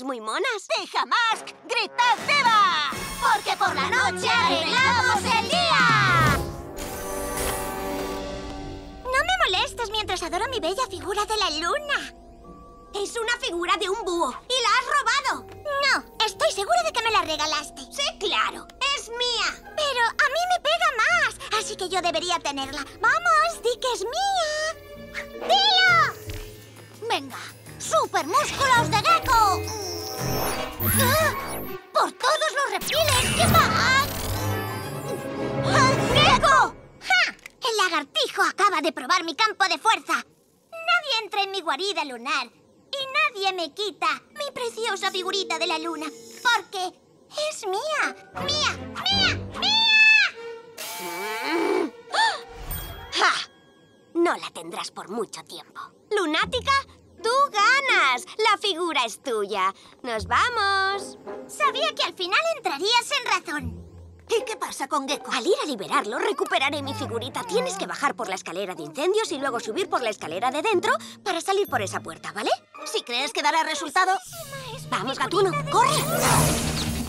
Speaker 1: Muy monas.
Speaker 3: ¡Pijamask! ¡Gritad viva!
Speaker 4: Porque por la noche arreglamos el día.
Speaker 3: No me molestes mientras adoro mi bella figura de la luna.
Speaker 1: Es una figura de un búho.
Speaker 3: ¿Y la has robado? No, estoy segura de que me la regalaste.
Speaker 1: Sí, claro. Es mía.
Speaker 3: Pero a mí me pega más, así que yo debería tenerla. Vamos, di que es mía. ¡Dilo!
Speaker 2: Venga, super músculos de gecko. ¡Ah! ¡Por todos los reptiles que van!
Speaker 3: ¡Gecko! ¡Ja! El lagartijo acaba de probar mi campo de fuerza. Nadie entra en mi guarida lunar y nadie me quita mi preciosa figurita de la luna, porque es mía, mía, mía, mía.
Speaker 1: ¡Ja! No la tendrás por mucho tiempo. Lunática, tú ganas. La figura es tuya. ¡Nos vamos!
Speaker 3: Sabía que al final entrarías en razón.
Speaker 1: ¿Y qué pasa con Gecko? Al ir a liberarlo, recuperaré mi figurita. Tienes que bajar por la escalera de incendios y luego subir por la escalera de dentro para salir por esa puerta, ¿vale?
Speaker 3: Si crees que dará resultado,
Speaker 1: Vamos, gatuno, corre.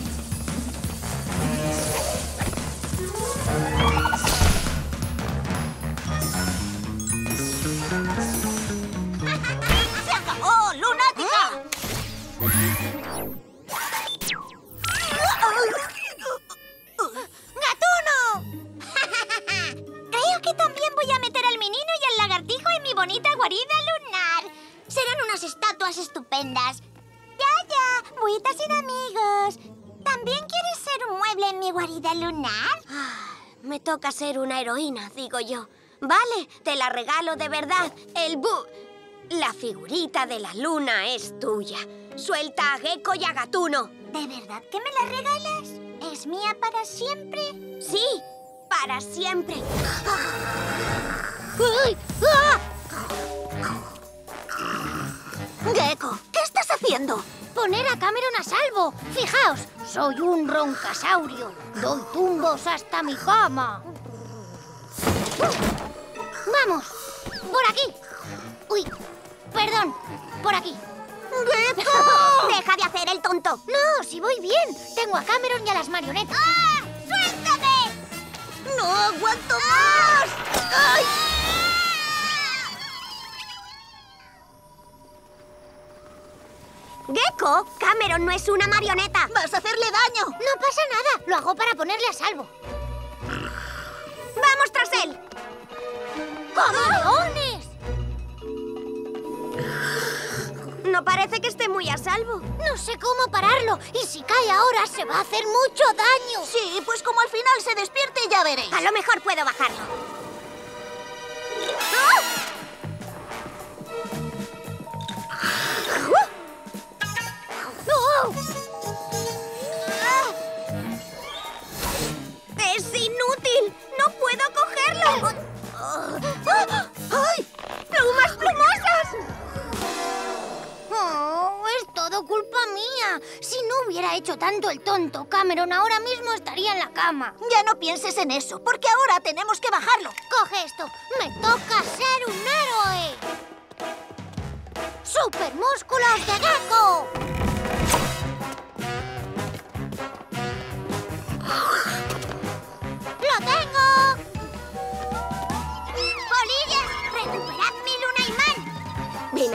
Speaker 3: También voy a meter al menino y al lagartijo en mi bonita guarida lunar. Serán unas estatuas estupendas. Ya, ya, buitas sin amigos. ¿También quieres ser un mueble en mi guarida lunar?
Speaker 1: Me toca ser una heroína, digo yo. Vale, te la regalo de verdad. El bu... La figurita de la luna es tuya. Suelta a Gecko y a Gatuno.
Speaker 3: ¿De verdad que me la regalas? ¿Es mía para siempre?
Speaker 1: Sí, para siempre.
Speaker 2: ¡Uy! ¡Ah!
Speaker 3: Gecko, ¿qué estás haciendo?
Speaker 2: Poner a Cameron a salvo. Fijaos, soy un roncasaurio. Doy tumbos hasta mi cama. Vamos, por aquí. Uy, perdón, por aquí.
Speaker 3: ¡Gecko! ¡Deja de hacer el tonto!
Speaker 2: No, si voy bien. Tengo a Cameron y a las marionetas.
Speaker 3: ¡Ah! ¡Suéltame! ¡No aguanto más! ¡Ay!
Speaker 1: Gecko, Cameron no es una marioneta.
Speaker 3: ¡Vas a hacerle daño!
Speaker 2: No pasa nada, lo hago para ponerle a salvo.
Speaker 1: ¡Vamos tras él!
Speaker 2: ¡Camaleones!
Speaker 1: No parece que esté muy a salvo.
Speaker 2: No sé cómo pararlo. Y si cae ahora, se va a hacer mucho daño.
Speaker 3: Sí, pues como al final se despierte ya veréis.
Speaker 1: A lo mejor puedo bajarlo.
Speaker 2: ¡No!
Speaker 1: ¡Es inútil! ¡No puedo cogerlo!
Speaker 3: ¡Ay!
Speaker 2: Es todo culpa mía. Si no hubiera hecho tanto el tonto, Cameron ahora mismo estaría en la cama.
Speaker 3: Ya no pienses en eso, porque ahora tenemos que bajarlo.
Speaker 2: Coge esto. Me toca ser un héroe. ¡Super músculos de gecko!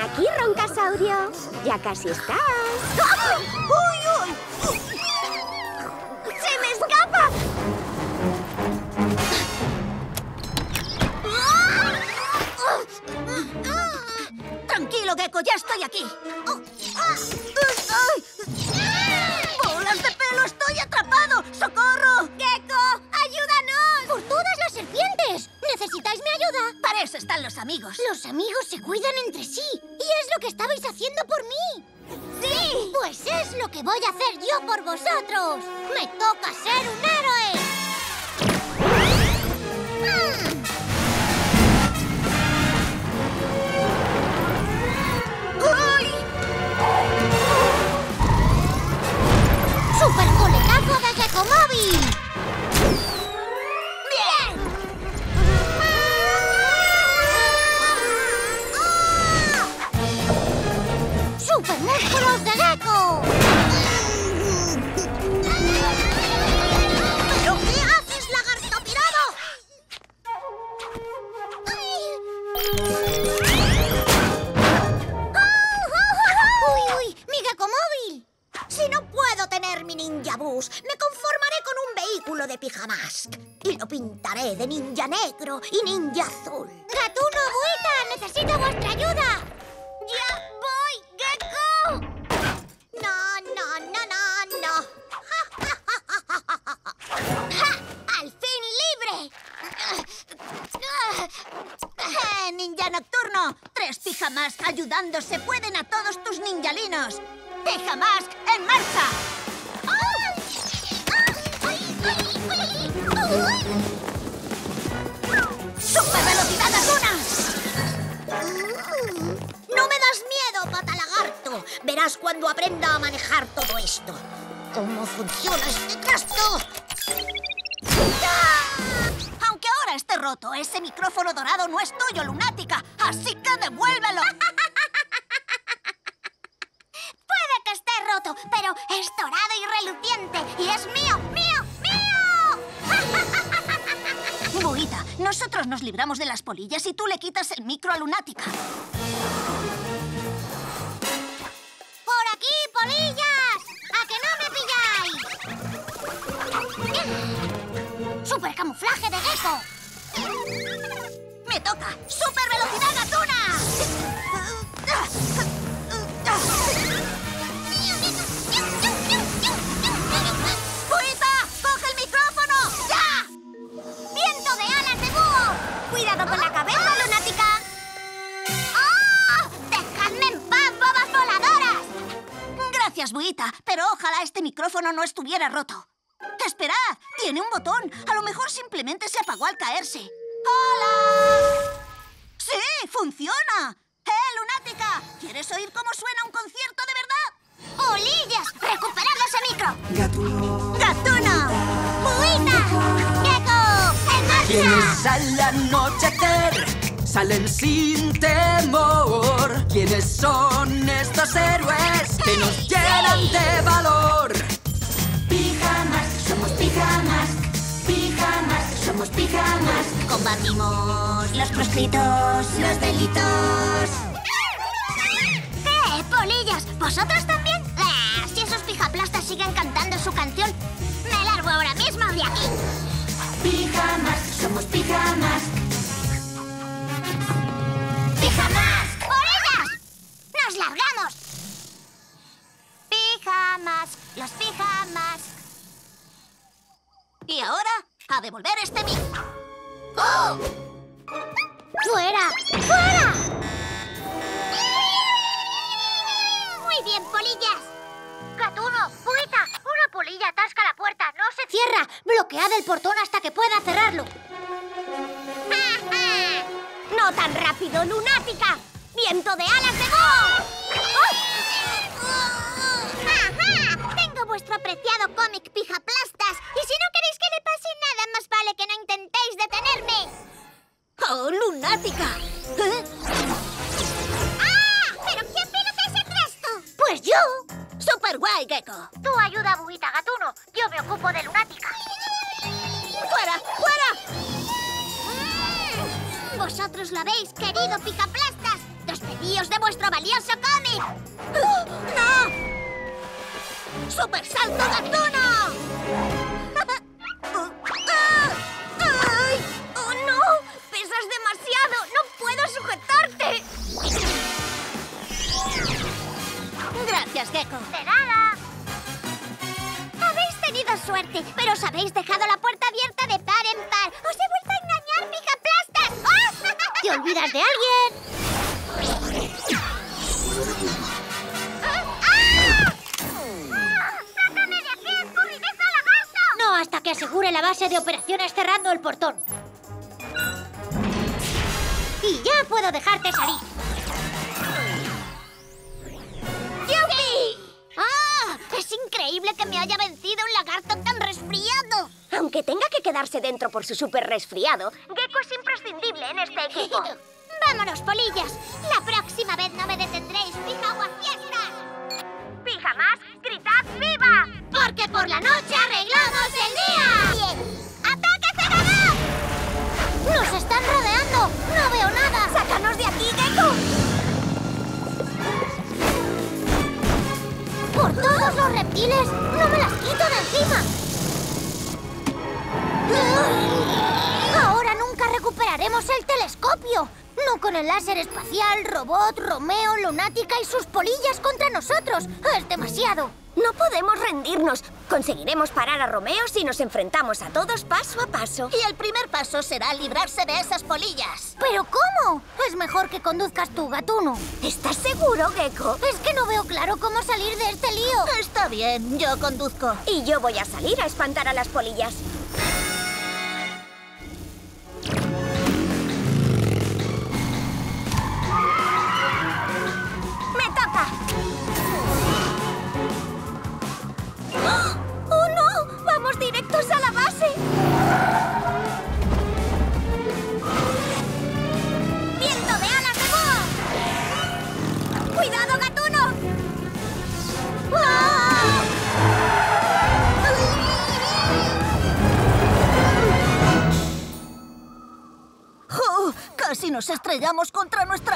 Speaker 1: Aquí, roncasaurio. Ya casi estás. ¡Se me escapa!
Speaker 3: Tranquilo, Gecko, ya estoy aquí. ¡Ay! ¡Bolas de pelo! ¡Estoy atrapado! ¡Socorro! ¡Gecko! ¡Ayúdanos!
Speaker 2: ¡Por todas las serpientes! ¿Necesitáis mi ayuda?
Speaker 3: Para eso están los amigos.
Speaker 2: Los amigos se cuidan entre sí. Y es lo que estabais haciendo por mí.
Speaker 3: ¡Sí!
Speaker 2: Pues es lo que voy a hacer yo por vosotros. Me toca ser un héroe.
Speaker 3: ¡Ay!
Speaker 4: Super Musculos de y ninja azul. Polillas y tú le quitas el micro a lunática. Estuviera roto.
Speaker 7: Pijamas.
Speaker 4: Combatimos los proscritos, los delitos.
Speaker 3: ¡Eh, polillas! ¿Vosotros también? Ah, si esos pijaplastas siguen cantando su canción, me largo ahora mismo de aquí.
Speaker 7: Pijamas, somos pijamas.
Speaker 3: ¡Pijamas! ¡Polillas! ¡Nos largamos! Pijamas, los pijamas.
Speaker 4: Y ahora, a devolver este micro.
Speaker 3: ¡Fuera! ¡Fuera! Muy bien, polillas. Gatuno, Buita, una polilla atasca la puerta. No se cierra. Bloquead el portón hasta que pueda cerrarlo.
Speaker 1: ¡No tan rápido, lunática! ¡Viento de alas de!
Speaker 3: ¡Ajá! Tengo vuestro apreciado cómic. Y si no queréis que le pase nada, más vale que no intentéis detenerme.
Speaker 4: ¡Oh, lunática! ¿Eh?
Speaker 3: ¡Ah! ¿Pero quién pilota ese trasto? Pues yo.
Speaker 4: ¡Super guay, Gecko!
Speaker 3: Tú ayuda a Buita, Gatuno. Yo me ocupo de Lunática.
Speaker 4: ¡Fuera! ¡Fuera!
Speaker 3: Vosotros lo habéis querido, Pijaplastas. Despedíos de vuestro valioso cómic.
Speaker 4: ¡No! ¡Super salto gatuno!
Speaker 1: ¡Ay! ¡Oh, no! ¡Pesas demasiado! ¡No puedo sujetarte!
Speaker 4: Gracias, Gecko.
Speaker 3: De nada. Habéis tenido suerte, pero os habéis dejado la puerta abierta de par en par. ¡Os he vuelto a engañar, Pijaplastas! ¡Ah! ¿Te olvidas de alguien? Hasta que asegure la base de operaciones cerrando el portón. Y ya puedo dejarte salir.
Speaker 1: ¡Yupi!
Speaker 3: ¡Ah! Es increíble que me haya vencido un lagarto tan resfriado.
Speaker 1: Aunque tenga que quedarse dentro por su súper resfriado, Gecko es imprescindible en este equipo.
Speaker 3: Vámonos, polillas. La próxima vez no me detendréis, pijamas, gritad
Speaker 2: viva. Porque por la noche arreglamos el día.
Speaker 3: Bien. ¡Ataque Cegador!
Speaker 2: ¡Nos están rodeando! ¡No veo nada!
Speaker 1: ¡Sácanos de aquí, Gecko!
Speaker 2: ¡Por todos los reptiles! ¡No me las quito de encima! ¡Ahora nunca recuperaremos el telescopio! No con el láser espacial, robot, Romeo, Lunática y sus polillas contra nosotros. Es demasiado.
Speaker 1: No podemos rendirnos. Conseguiremos parar a Romeo si nos enfrentamos a todos paso a paso.
Speaker 4: Y el primer paso será librarse de esas polillas.
Speaker 2: ¿Pero cómo? Es mejor que conduzcas tú, Gatuno.
Speaker 1: ¿Estás seguro, Gecko?
Speaker 2: Es que no veo claro cómo salir de este lío.
Speaker 4: Está bien, yo conduzco.
Speaker 1: Y yo voy a salir a espantar a las polillas. ¡Me toca! ¡Oh, no! ¡Vamos directos a la base! ¡Viento de alas de! ¡Cuidado, gatuno! ¡Ah!
Speaker 4: ¡Oh! Casi nos estrellamos contra nuestra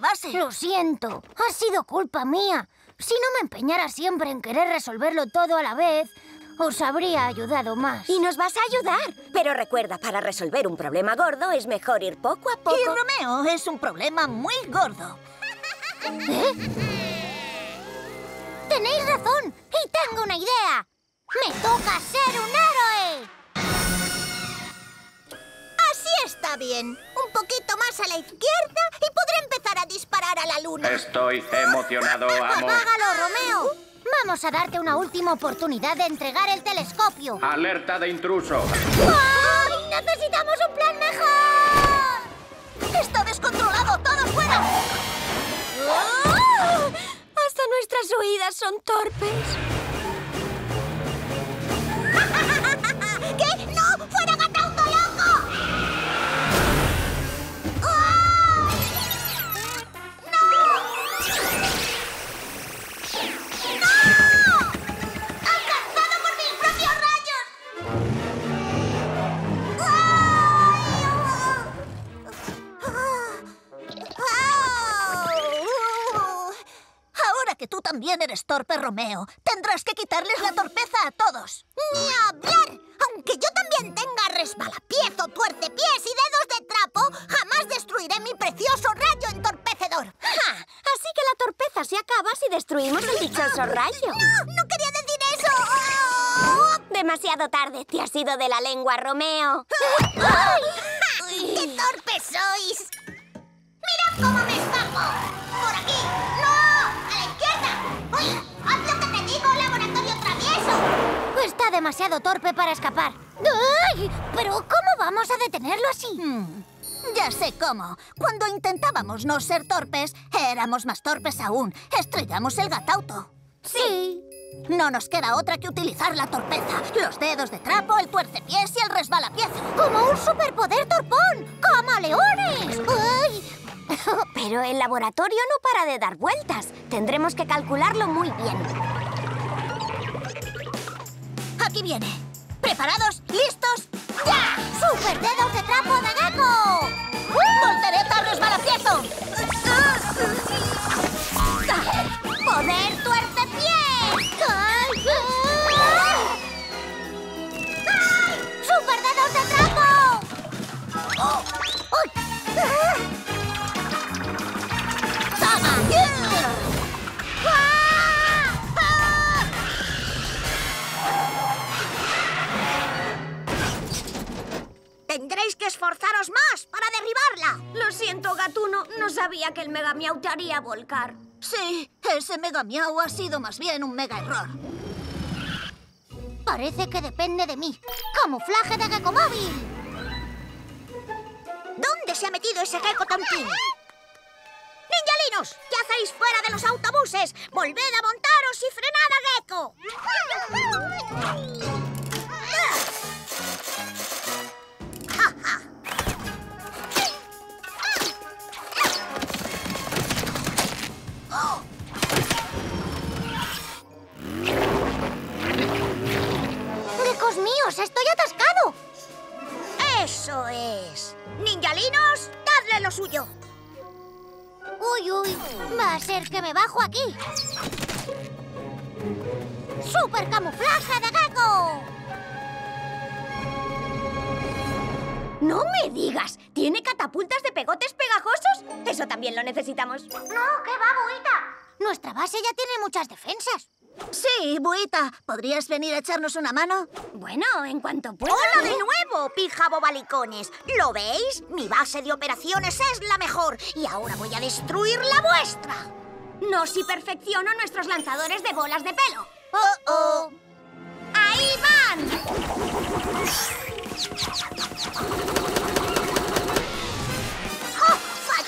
Speaker 4: base.
Speaker 2: Lo siento, ha sido culpa mía. Si no me empeñara siempre en querer resolverlo todo a la vez, os habría ayudado más.
Speaker 1: Y nos vas a ayudar. Pero recuerda, para resolver un problema gordo es mejor ir poco a poco.
Speaker 4: Y Romeo es un problema muy gordo.
Speaker 2: ¿Eh? Tenéis razón, y tengo una idea. ¡Me toca ser un héroe!
Speaker 3: Está bien. Un poquito más a la izquierda y podré empezar a disparar a la luna.
Speaker 5: Estoy emocionado, amo.
Speaker 2: ¡Apágalo, Romeo! Vamos a darte una última oportunidad de entregar el telescopio.
Speaker 5: Alerta de intruso.
Speaker 2: ¡Ay! ¡Necesitamos un plan mejor!
Speaker 4: ¡Está descontrolado! ¡Todos fuera!
Speaker 1: ¡Ah! Hasta nuestras oídas son torpes.
Speaker 4: Que tú también eres torpe, Romeo, tendrás que quitarles la torpeza a todos.
Speaker 3: ¡Ni hablar! Aunque yo también tenga resbalapiés o tuercepiés y dedos de trapo, jamás destruiré mi precioso rayo entorpecedor.
Speaker 1: ¡Ja! Así que la torpeza se acaba si destruimos el dichoso rayo.
Speaker 3: ¡No! ¡No quería decir eso! ¡Oh!
Speaker 1: Demasiado tarde te has ido de la lengua, Romeo.
Speaker 3: ¡Qué torpes sois! ¡Mirad cómo me escapo! ¡Por aquí! ¡No! ¡A la izquierda! ¡Oye! ¡Haz lo que te digo, laboratorio travieso!
Speaker 2: Está demasiado torpe para escapar. ¡Ay! ¿Pero cómo vamos a detenerlo así?
Speaker 4: Hmm, Ya sé cómo. Cuando intentábamos no ser torpes, éramos más torpes aún. Estrellamos el gatauto.
Speaker 2: Sí.
Speaker 4: No nos queda otra que utilizar la torpeza. Los dedos de trapo, el tuercepiés y el resbalapiés.
Speaker 2: ¡Como un superpoder torpón! ¡Camaleones! ¡Ay!
Speaker 1: Pero el laboratorio no para de dar vueltas. Tendremos que calcularlo muy bien.
Speaker 4: Aquí viene. ¿Preparados? ¿Listos? ¡Ya!
Speaker 2: ¡Super dedos de trapo gecko!
Speaker 4: ¡Voltereta resbalapiezo!
Speaker 2: ¡Poder tuercepiés! ¡Ay! ¡Ay! ¡Super dedos de trapo!
Speaker 1: Volcar.
Speaker 4: Sí, ese mega miau ha sido más bien un mega error.
Speaker 2: Parece que depende de mí. ¡Camuflaje de gecko móvil!
Speaker 3: ¿Dónde se ha metido ese gecko tontín? ¡Ninjalinos! ¿Qué hacéis fuera de los autobuses? ¡Volved a montaros y frenad a Gecko!
Speaker 2: Míos! ¡Estoy atascado!
Speaker 3: ¡Eso es! ¡Ninjalinos, dadle lo suyo!
Speaker 2: Uy, uy, va a ser que me bajo aquí. ¡Super camuflaje de gecko!
Speaker 1: ¡No me digas! ¿Tiene catapultas de pegotes pegajosos? Eso también lo necesitamos.
Speaker 2: No, ¿qué va, Buita? Nuestra base ya tiene muchas defensas.
Speaker 4: Sí, Buita. ¿Podrías venir a echarnos una mano?
Speaker 1: Bueno, en cuanto pueda...
Speaker 4: ¡Hola de nuevo, pijabo balicones! ¿Lo veis? Mi base de operaciones es la mejor y ahora voy a destruir la vuestra.
Speaker 1: No si perfecciono nuestros lanzadores de bolas de pelo.
Speaker 4: ¡Oh, oh!
Speaker 1: ¡Ahí van!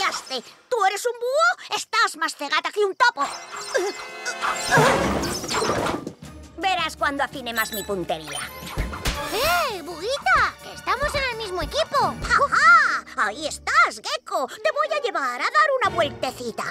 Speaker 4: ¡Fallaste! ¿Tú eres un búho? Estás más cegata que un topo.
Speaker 1: Verás cuando afine más mi puntería.
Speaker 2: ¡Eh, Buita! ¡Que estamos en el mismo equipo!
Speaker 4: ¡Ajá! Ahí estás, Gecko. Te voy a llevar a dar una vueltecita.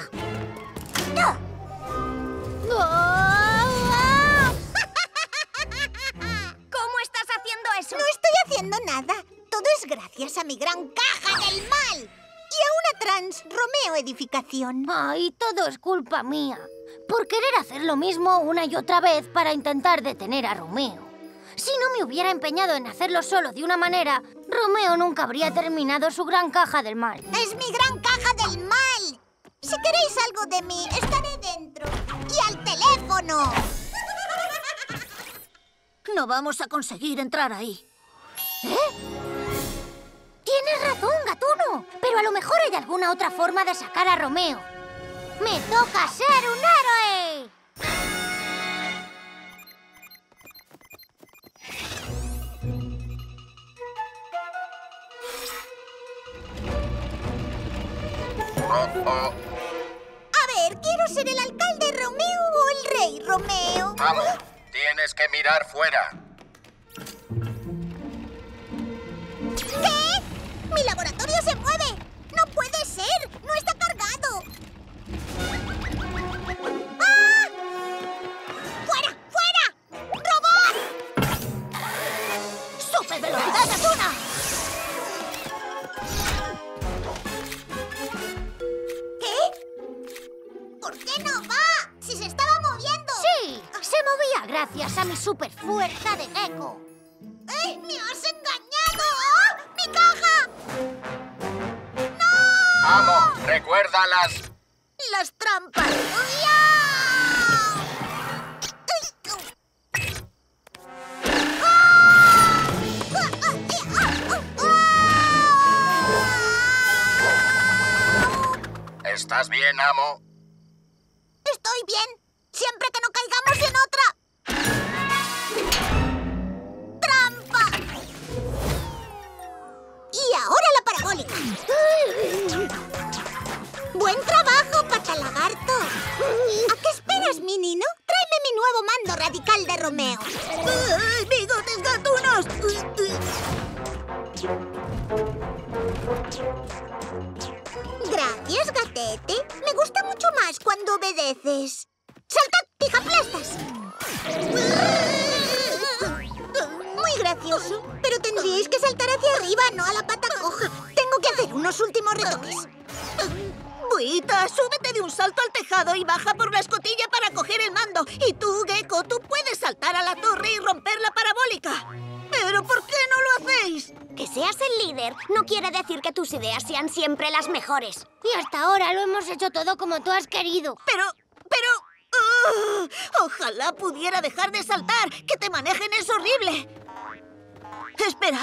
Speaker 1: ¿Cómo estás haciendo eso?
Speaker 3: No estoy haciendo nada. Todo es gracias a mi gran caja del mal. Y a una trans Romeo Edificación.
Speaker 2: Ay, todo es culpa mía. Por querer hacer lo mismo una y otra vez para intentar detener a Romeo. Si no me hubiera empeñado en hacerlo solo de una manera, Romeo nunca habría terminado su gran caja del mal.
Speaker 3: Es mi gran caja del mal. Si queréis algo de mí, estaré dentro. Y al teléfono.
Speaker 4: No vamos a conseguir entrar ahí.
Speaker 2: Tienes razón, Pero a lo mejor hay alguna otra forma de sacar a Romeo. ¡Me toca ser un héroe!
Speaker 3: A ver, quiero ser el alcalde Romeo o el rey Romeo.
Speaker 5: Amo, tienes que mirar fuera.
Speaker 2: Gracias a mi super fuerza de gecko.
Speaker 3: ¡Ey! ¡Me has engañado! ¡Ah! ¡Mi caja!
Speaker 5: Amo, recuerda las...
Speaker 4: ¡Las trampas!
Speaker 5: ¿Estás bien, amo?
Speaker 3: Estoy bien, siempre que no caigamos en otra. Parabólica. ¡Buen trabajo, patalagarto! ¿A qué esperas, mi nino? Tráeme mi nuevo mando radical de Romeo.
Speaker 4: ¡Ay, bigotes gatunos!
Speaker 3: Gracias, gatete. Me gusta mucho más cuando obedeces. ¡Saltad, pijaplastas! Muy gracioso, pero tendríais que saltar hacia arriba, no a la pata coja. Tengo que hacer unos últimos retoques.
Speaker 4: Buita, súbete de un salto al tejado y baja por la escotilla para coger el mando. Y tú, Gecko, tú puedes saltar a la torre y romper la parabólica. ¿Pero por qué no lo hacéis?
Speaker 1: Que seas el líder no quiere decir que tus ideas sean siempre las mejores.
Speaker 2: Y hasta ahora lo hemos hecho todo como tú has querido.
Speaker 4: Pero, pero... ¡ah! ojalá pudiera dejar de saltar. Que te manejen es horrible. Espera,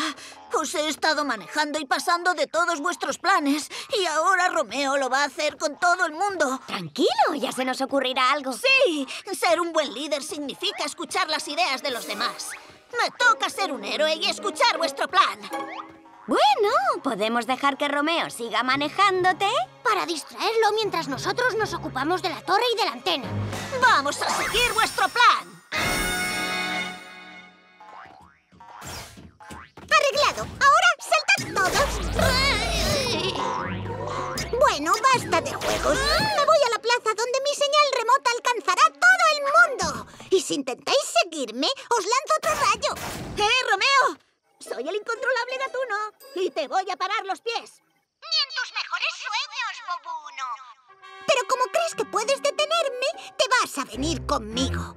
Speaker 4: os he estado manejando y pasando de todos vuestros planes. Y ahora Romeo lo va a hacer con todo el mundo.
Speaker 1: Tranquilo, ya se nos ocurrirá algo.
Speaker 4: Sí, ser un buen líder significa escuchar las ideas de los demás. Me toca ser un héroe y escuchar vuestro plan.
Speaker 1: Bueno, podemos dejar que Romeo siga manejándote.
Speaker 2: Para distraerlo mientras nosotros nos ocupamos de la torre y de la antena.
Speaker 4: Vamos a seguir vuestro plan.
Speaker 3: Ahora saltad todos. Bueno, basta de juegos. Me voy a la plaza donde mi señal remota alcanzará todo el mundo. Y si intentáis seguirme, os lanzo otro rayo.
Speaker 4: ¡Eh, Romeo! Soy el incontrolable gatuno y te voy a parar los pies.
Speaker 3: Ni en tus mejores sueños, Bobuno. Pero como crees que puedes detenerme, te vas a venir conmigo.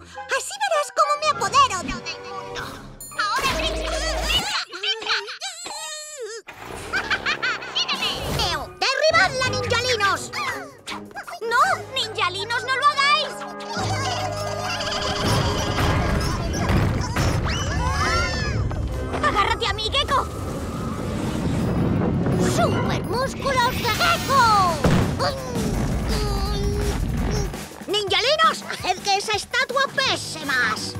Speaker 1: ¡No! ¡Ninjalinos, no lo hagáis! ¡Agárrate a mí, Gecko!
Speaker 2: ¡Super músculos de gecko!
Speaker 3: ¡Ninjalinos! ¡Haced que esa estatua pese más!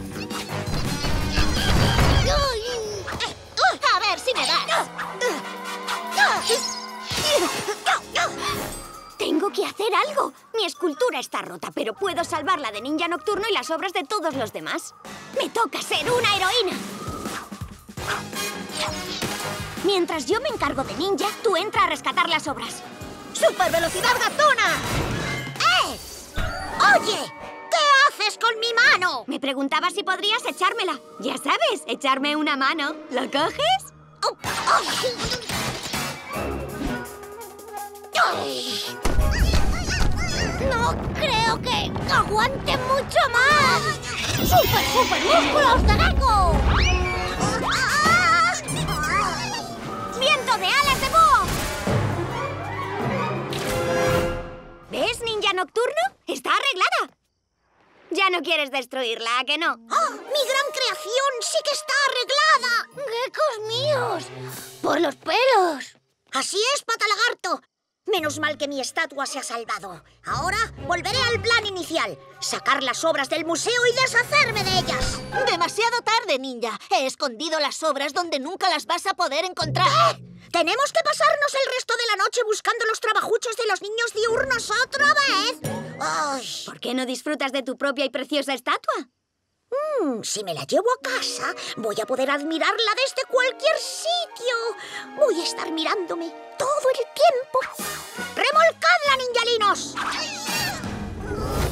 Speaker 1: Que hacer algo. Mi escultura está rota, pero puedo salvarla de Ninja Nocturno y las obras de todos los demás. Me toca ser una heroína. Mientras yo me encargo de Ninja, tú entra a rescatar las obras.
Speaker 3: ¡Super velocidad gatuna! ¡Eh! ¡Oye! ¿Qué haces con mi mano?
Speaker 1: Me preguntaba si podrías echármela. Ya sabes, echarme una mano. ¿Lo coges?
Speaker 3: Oh, ay.
Speaker 2: No creo que aguante mucho más. ¡Super, super músculos de gecko!
Speaker 1: ¡Viento de alas de búho! ¿Ves, Ninja Nocturno? ¡Está arreglada! Ya no quieres destruirla, ¿a que no?
Speaker 3: ¡Ah! ¡Mi gran creación sí que está arreglada!
Speaker 2: ¡Geckos míos! ¡Por los pelos!
Speaker 3: Así es, pata lagarto. Menos mal que mi estatua se ha salvado. Ahora volveré al plan inicial. Sacar las obras del museo y deshacerme de ellas.
Speaker 4: Demasiado tarde, ninja. He escondido las obras donde nunca las vas a poder encontrar.
Speaker 3: ¿Tenemos que pasarnos el resto de la noche buscando los trabajuchos de los niños diurnos otra vez? Ay,
Speaker 1: ¿Por qué no disfrutas de tu propia y preciosa estatua?
Speaker 3: Mm, si me la llevo a casa, voy a poder admirarla desde cualquier sitio. Voy a estar mirándome todo el tiempo. ¡Remolcadla, ninjalinos!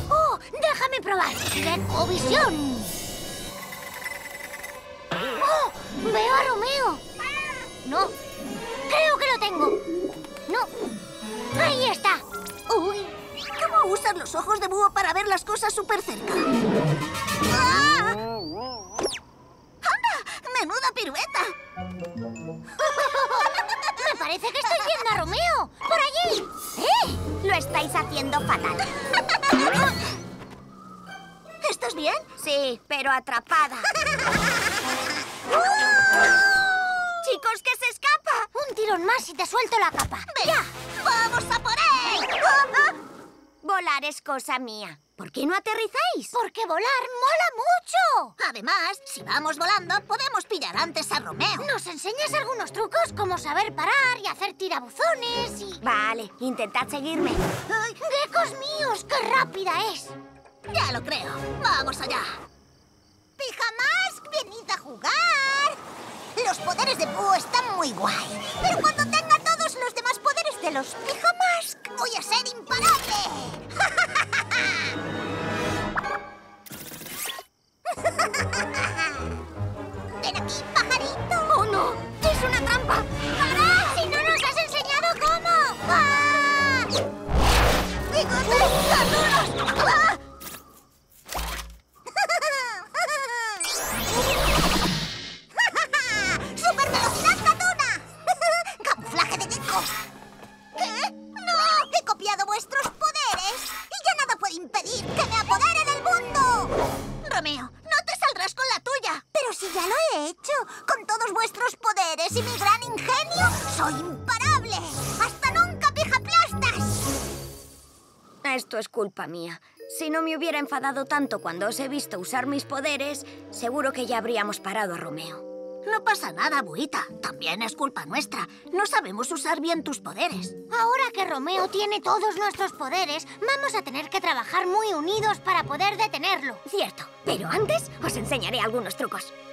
Speaker 2: ¡Oh! ¡Déjame probar! ¡Gecko Visión! ¡Oh! ¡Veo a Romeo! No, creo que lo tengo. No, ahí está.
Speaker 4: Uy, ¿cómo usas los ojos de búho para ver las cosas súper cerca?
Speaker 2: ¡Ah!
Speaker 4: ¡Anda! ¡Menuda pirueta!
Speaker 2: Me parece que estoy viendo a Romeo. ¡Por allí!
Speaker 1: ¡Eh! Lo estáis haciendo fatal.
Speaker 4: ¿Estás bien?
Speaker 1: Sí, pero atrapada. ¡Chicos, que se escapa!
Speaker 2: Un tirón más y te suelto la capa.
Speaker 4: ¡Ya! ¡Vamos a por él!
Speaker 1: Volar es cosa mía. ¿Por qué no aterrizáis?
Speaker 2: Porque volar mola mucho.
Speaker 4: Además, si vamos volando, podemos pillar antes a Romeo.
Speaker 2: ¿Nos enseñas algunos trucos como saber parar y hacer tirabuzones y...
Speaker 1: Vale, intentad seguirme.
Speaker 4: Ay,
Speaker 2: ¡Geckos míos! ¡Qué rápida es!
Speaker 4: ya lo creo. ¡Vamos allá!
Speaker 3: ¡Pijamask, venid a jugar! Los poderes de Búho están muy guay. Pero cuando tenga todos los demás poderes de los Pijamask, voy a ser imparable. Ven aquí, pajarito.
Speaker 1: ¡Oh, no! ¡Es una trampa!
Speaker 2: ¡Para! ¡Si no nos has enseñado cómo!
Speaker 3: ¡Ah! ¡Bigote! Hecho, con todos vuestros poderes y mi gran ingenio, soy imparable. ¡Hasta nunca, pijaplastas!
Speaker 1: Esto es culpa mía. Si no me hubiera enfadado tanto cuando os he visto usar mis poderes, seguro que ya habríamos parado a Romeo.
Speaker 4: No pasa nada, Buita. También es culpa nuestra. No sabemos usar bien tus poderes.
Speaker 2: Ahora que Romeo tiene todos nuestros poderes, vamos a tener que trabajar muy unidos para poder detenerlo.
Speaker 1: Cierto, pero antes os enseñaré algunos trucos.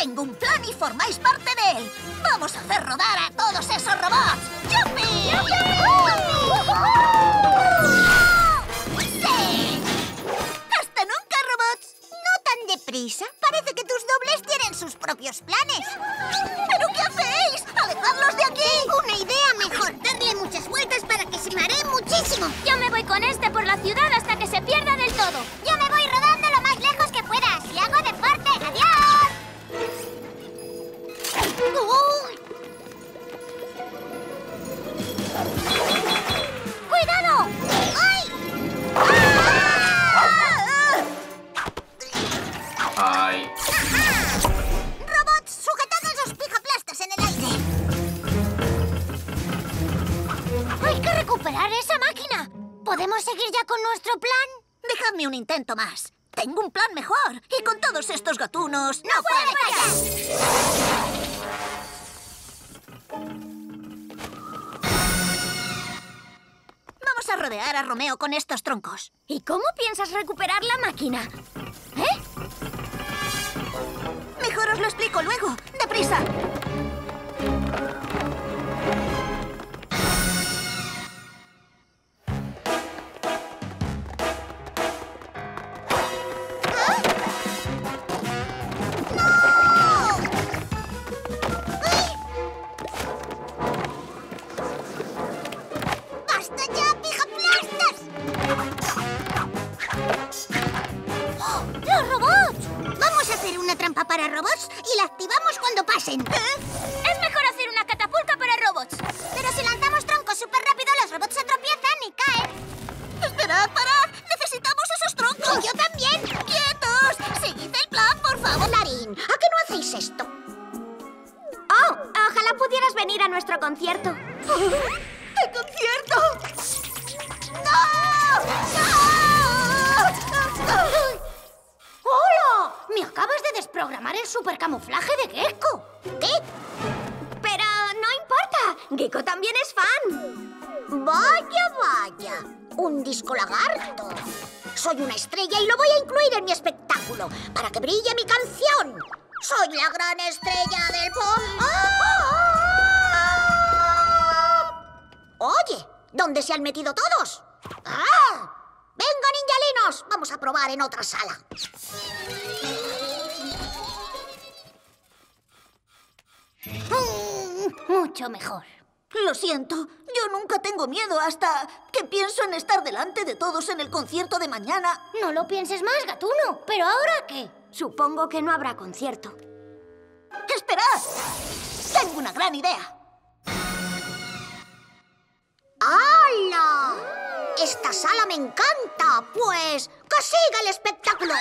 Speaker 4: Tengo un plan y formáis parte de él. Vamos a hacer rodar a todos esos robots.
Speaker 2: Más.
Speaker 4: Tengo un plan mejor. Y con todos estos gatunos... ¡No, puede fallar! Vamos a rodear a Romeo con estos troncos.
Speaker 1: ¿Y cómo piensas recuperar la máquina? ¿Eh?
Speaker 4: Mejor os lo explico luego. ¡Deprisa!
Speaker 3: Lo
Speaker 2: pienses más, gatuno. ¿Pero ahora qué?
Speaker 1: Supongo que no habrá concierto.
Speaker 4: ¡Esperad! Tengo una gran idea.
Speaker 3: ¡Hala! Esta sala me encanta. Pues que siga el espectáculo.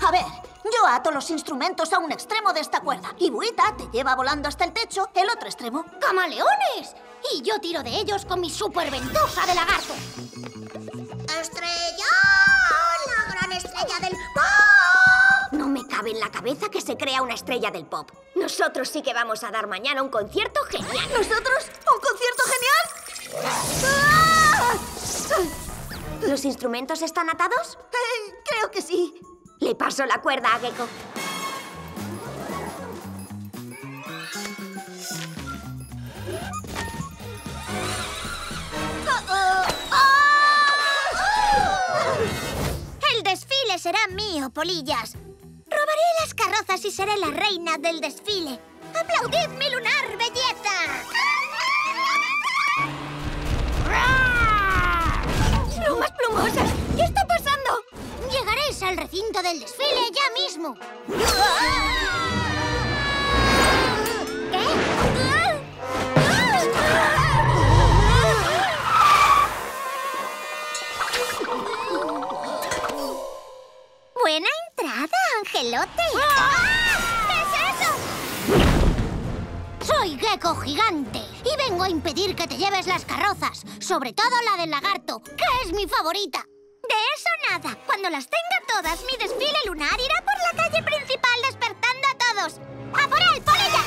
Speaker 4: A ver, yo ato los instrumentos a un extremo de esta cuerda y Buita te lleva volando hasta el techo el otro extremo.
Speaker 2: ¡Camaleones! Y yo tiro de ellos con mi superventosa de lagarto.
Speaker 3: ¡Estrella! ¡La gran estrella del pop!
Speaker 1: No me cabe en la cabeza que se crea una estrella del pop. Nosotros sí que vamos a dar mañana un concierto genial.
Speaker 4: ¿Nosotros? ¿Un concierto genial? ¡Ah!
Speaker 1: ¿Los instrumentos están atados?
Speaker 4: Eh, creo que sí.
Speaker 1: Le paso la cuerda a Gecko.
Speaker 2: El desfile será mío, polillas. Robaré las carrozas y seré la reina del desfile. ¡Aplaudid mi lunar belleza!
Speaker 1: ¡Plumas plumosas!
Speaker 2: Al recinto del desfile ya mismo. Buena entrada, Angelote. ¿Qué es eso? Soy Gecko Gigante y vengo a impedir que te lleves las carrozas, sobre todo la del lagarto, que es mi favorita. De eso nada. Cuando las tenga todas, mi desfile lunar irá por la calle principal despertando a todos. ¡A por él, por ella!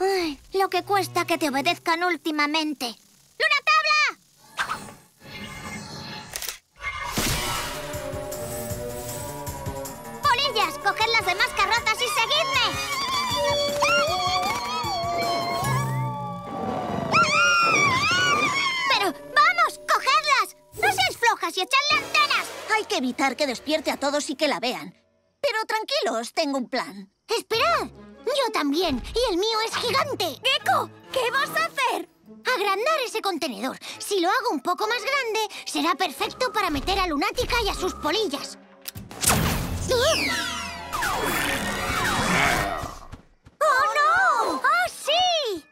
Speaker 2: Ay, lo que cuesta que te obedezcan últimamente. ¡Luna tabla! ¡Por ellas! ¡Coged las demás carrozas y seguidme! ¡Cogedlas! ¡No seáis flojas y echadle antenas!
Speaker 4: Hay que evitar que despierte a todos y que la vean. Pero tranquilos, tengo un plan.
Speaker 2: ¡Esperad! Yo también, y el mío es gigante. ¡Gecko! ¿Qué vas a hacer? Agrandar ese contenedor. Si lo hago un poco más grande, será perfecto para meter a Lunática y a sus polillas. ¡Oh, no! ¡Oh, sí!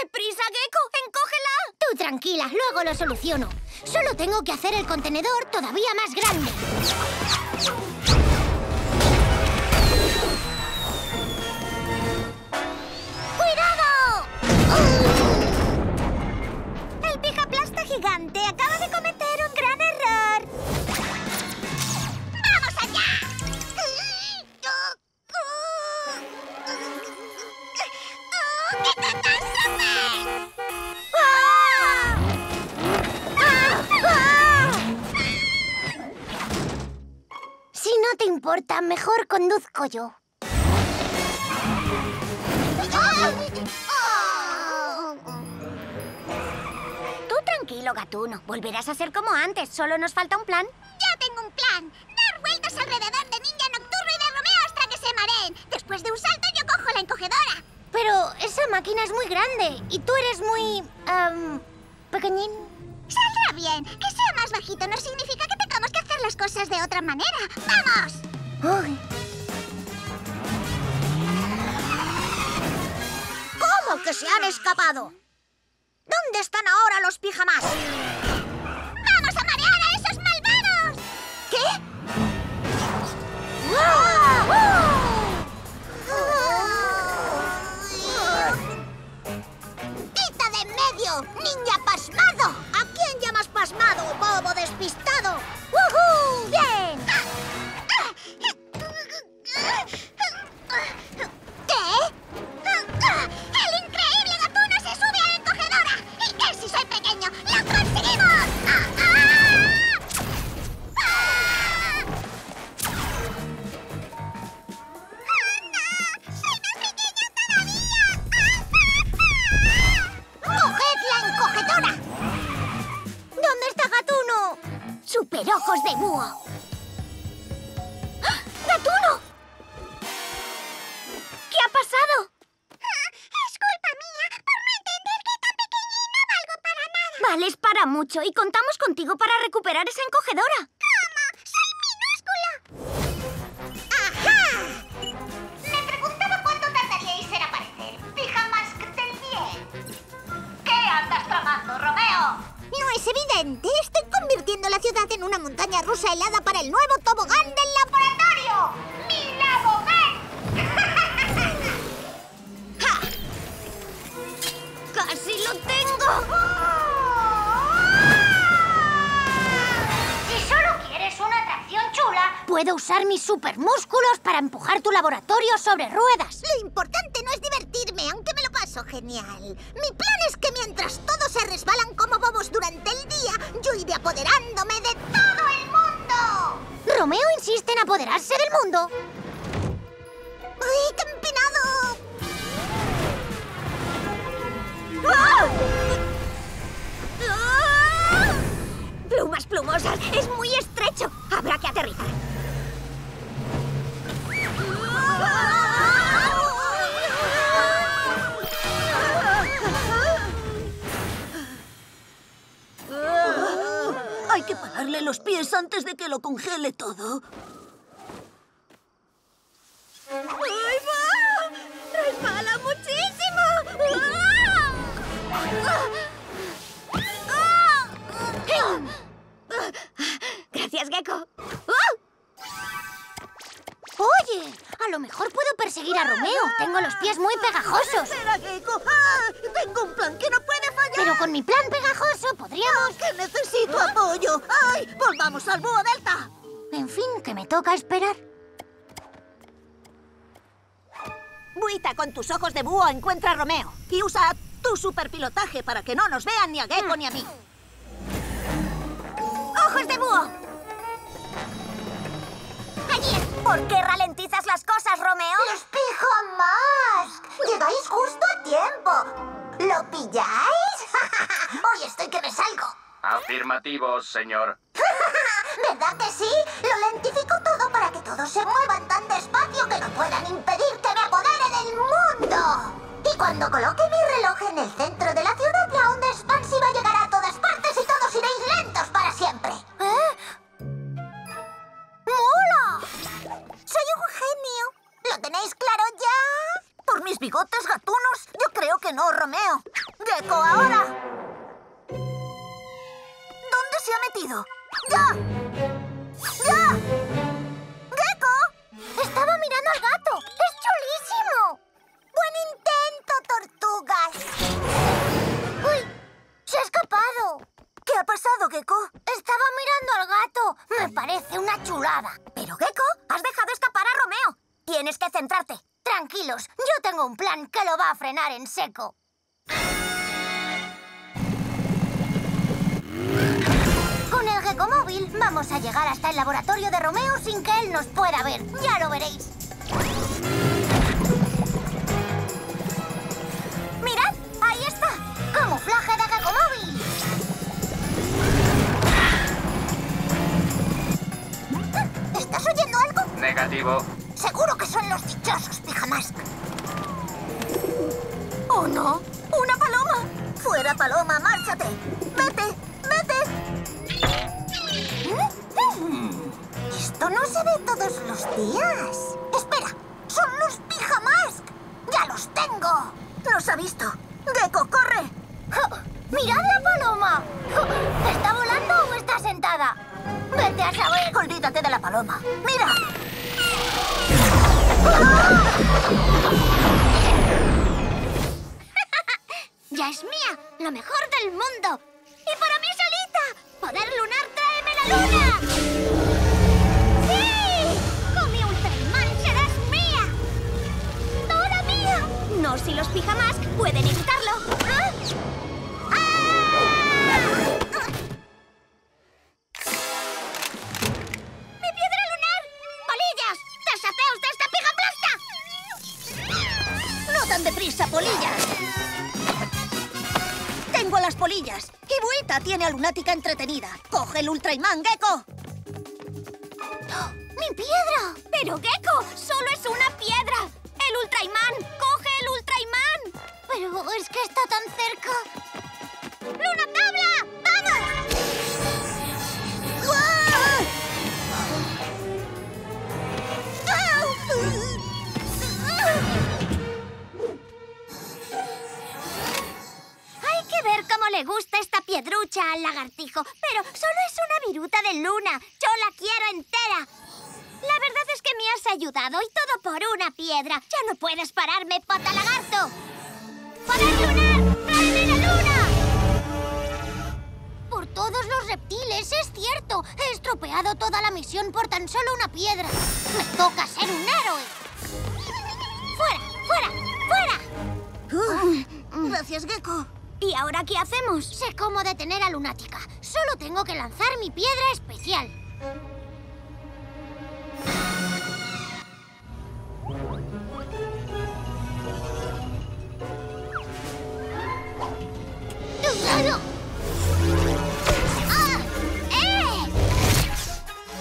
Speaker 2: ¡Deprisa, Gecko! ¡Encógela! Tú tranquila, luego lo soluciono. Solo tengo que hacer el contenedor todavía más grande. ¡Cuidado! El pijaplasta gigante acaba de cometer Si no te importa, mejor conduzco yo. Tú tranquilo, gatuno. Volverás a ser como antes. Solo nos falta un plan.
Speaker 3: ¡Ya tengo un plan! Dar vueltas alrededor de Ninja Nocturno y de Romeo hasta que se mareen. Después de un salto yo cojo la encogedora.
Speaker 2: Pero esa máquina es muy grande y tú eres muy... em, pequeñín.
Speaker 3: Saldrá bien. Que sea más bajito no significa que tengamos que hacer las cosas de otra manera. ¡Vamos!
Speaker 2: Uy,
Speaker 4: ¿Cómo que se han escapado? ¿Dónde están ahora los pijamas?
Speaker 3: Medio! ¡Ninja pasmado!
Speaker 4: ¿A quién llamas pasmado, bobo despistado?
Speaker 2: ¡Woohoo!
Speaker 3: ¡Bien!
Speaker 4: Necesito apoyo! ¡Ay! ¡Volvamos al búho delta!
Speaker 2: En fin, que me toca esperar.
Speaker 4: Buita, con tus ojos de búho encuentra a Romeo. Y usa tu superpilotaje para que no nos vean ni a Gecko ni a mí.
Speaker 1: ¡Ojos de búho!
Speaker 2: Allí.
Speaker 1: ¿Por qué ralentizas las cosas, Romeo?
Speaker 3: ¡Los Pijamask! ¡Llegáis justo a tiempo! ¿Lo pilláis? Hoy estoy que me salgo.
Speaker 5: Afirmativo, señor.
Speaker 3: ¿Verdad que sí? Lo lentifico todo para que todos se muevan tan despacio que no puedan impedir que me apodere del mundo. Y cuando coloque mi reloj en el centro de la ciudad, la onda expansiva llegará a todas partes y todos iréis lentos para siempre.
Speaker 1: ¡Mola!
Speaker 3: ¡Soy un genio! ¿Lo tenéis claro ya? Por mis bigotes gatunos, yo creo que no, Romeo. ¡Gecko, ahora! ¿Dónde se ha metido? ¡Ya! ¡Ya! ¡Gecko!
Speaker 2: Estaba mirando al gato. ¡Es chulísimo!
Speaker 3: ¡Buen intento, tortugas!
Speaker 2: ¡Uy! ¡Se ha escapado!
Speaker 3: ¿Qué ha pasado, Gecko?
Speaker 2: Estaba mirando al gato. Me parece una chulada.
Speaker 1: Pero, Gecko, has dejado escapar a Romeo. Tienes que centrarte.
Speaker 2: Tranquilos, yo tengo un plan que lo va a frenar en seco. Vamos a llegar hasta el laboratorio de Romeo sin que él nos pueda ver. Ya lo veréis.
Speaker 1: ¡Mirad! ¡Ahí está!
Speaker 2: ¡Camuflaje de Geckomóvil!
Speaker 3: ¿Estás oyendo algo?
Speaker 5: Negativo.
Speaker 3: Seguro que son los dichosos Pijamask.
Speaker 1: ¡Oh, no! ¡Una paloma!
Speaker 3: ¡Fuera, paloma! ¡Márchate! ¡Vete! ¡Vete! Esto no se ve todos los días. ¡Espera! ¡Son los Pijamask! ¡Ya los tengo!
Speaker 1: ¡Nos ha visto! ¡Gecko, corre!
Speaker 2: ¡Mirad la paloma! ¿Está volando o está sentada? Vete a saber.
Speaker 1: Olvídate de la paloma. ¡Mira!
Speaker 2: ¡Ya es mía! ¡Lo mejor del mundo! ¡Y para mí solita! ¡Poder lunar, tráeme la luna! ¡Sí! ¡Con mi Ultraman serás mía! ¡Toda mía!
Speaker 1: No si los Pijamask pueden evitarlo.
Speaker 2: ¡Ah! ¡Mi piedra lunar! ¡Polillas! ¡Deshaceos de esta pijaplasta!
Speaker 4: ¡No tan deprisa, polillas! Las polillas. Y Buita tiene a Lunática entretenida. ¡Coge el Ultraimán, Gecko!
Speaker 2: ¡Mi piedra!
Speaker 1: Pero, Gecko, solo es una piedra. ¡El Ultraimán! ¡Coge el Ultraimán!
Speaker 2: Pero es que está tan cerca. ¡Luna tabla! Le gusta esta piedrucha al lagartijo. Pero solo es una viruta de luna. Yo la quiero entera. La verdad es que me has ayudado y todo por una piedra. Ya no puedes pararme, pata lagarto. ¡Poder lunar! ¡Tráeme la luna! Por todos los reptiles, es cierto. He estropeado toda la misión por tan solo una piedra. Me toca ser un héroe. ¡Fuera! ¡Fuera! ¡Fuera!
Speaker 4: Gracias, Gecko.
Speaker 1: ¿Y ahora qué hacemos?
Speaker 2: Sé cómo detener a Lunática. Solo tengo que lanzar mi piedra especial. ¡Ah! ¡Eh!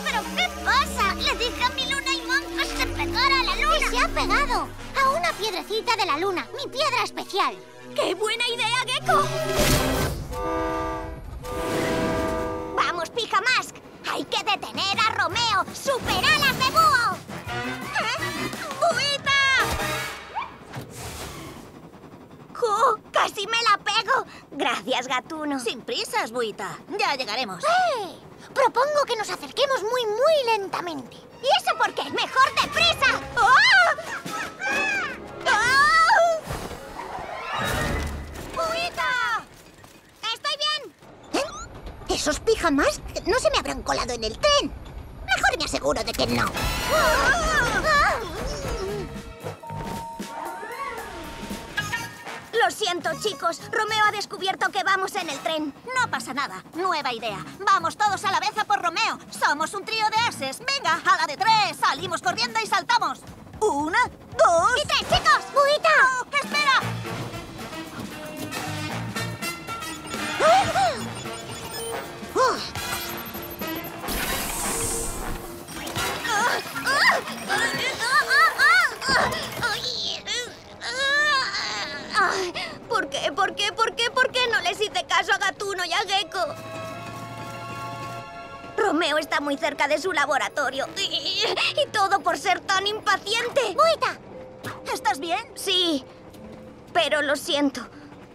Speaker 2: ¿Pero qué pasa? Le dije a mi luna y que se pegara a la luna. Y se ha pegado a una piedrecita de la luna, mi piedra especial.
Speaker 1: ¡Qué buena idea, Gecko!
Speaker 2: ¡Vamos, Pijamask! ¡Hay que detener a Romeo! ¡Superalas de búho!
Speaker 1: ¡Buita! ¡Jo! ¡Casi me la pego! Gracias, gatuno.
Speaker 4: Sin prisas, Buita. Ya llegaremos.
Speaker 2: ¡Eh! Propongo que nos acerquemos muy, muy lentamente. ¿Y eso por qué? ¡Mejor deprisa!
Speaker 1: ¡Buita!
Speaker 3: ¿Esos Pijamask no se me habrán colado en el tren? Mejor me aseguro de que no.
Speaker 1: Lo siento, chicos. Romeo ha descubierto que vamos en el tren.
Speaker 4: No pasa nada. Nueva idea. Vamos todos a la vez a por Romeo. Somos un trío de ases. Venga, a la de tres. Salimos corriendo y saltamos. Una, dos...
Speaker 2: ¡Y tres, chicos! ¡Buita!
Speaker 4: ¡No! ¡Espera!
Speaker 1: ¿Por qué? ¿Por qué? ¿Por qué? ¿Por qué no les hice caso a Gatuno y a Gecko? Romeo está muy cerca de su laboratorio. Y, y todo por ser tan impaciente.
Speaker 2: ¡Buita!
Speaker 4: ¿Estás bien?
Speaker 1: Sí, pero lo siento.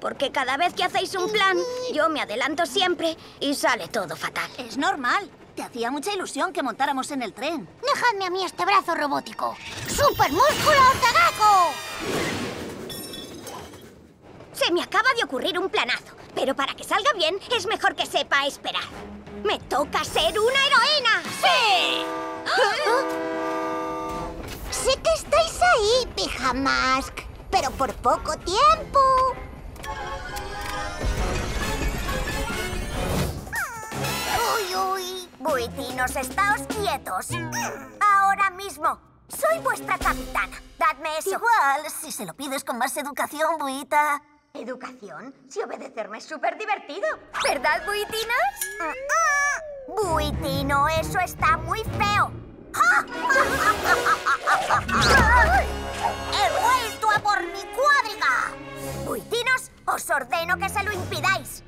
Speaker 1: Porque cada vez que hacéis un plan, yo me adelanto siempre y sale todo fatal.
Speaker 4: Es normal. Te hacía mucha ilusión que montáramos en el tren.
Speaker 2: Dejadme a mí este brazo robótico. ¡Super músculo Ortegaco!
Speaker 1: Se me acaba de ocurrir un planazo, pero para que salga bien es mejor que sepa esperar. ¡Me toca ser una heroína! ¡Sí!
Speaker 3: Sé que estáis ahí, Pijamask, pero por poco tiempo.
Speaker 8: Buitinos, estáos quietos. Ahora mismo. Soy vuestra capitana. Dadme eso.
Speaker 4: Igual, si se lo pides con más educación, Buita.
Speaker 1: ¿Educación? Si obedecerme es súper divertido. ¿Verdad, Buitinos?
Speaker 8: Buitino, eso está muy feo. ¡He vuelto a por mi cuadriga! Buitinos, os ordeno que se lo impidáis.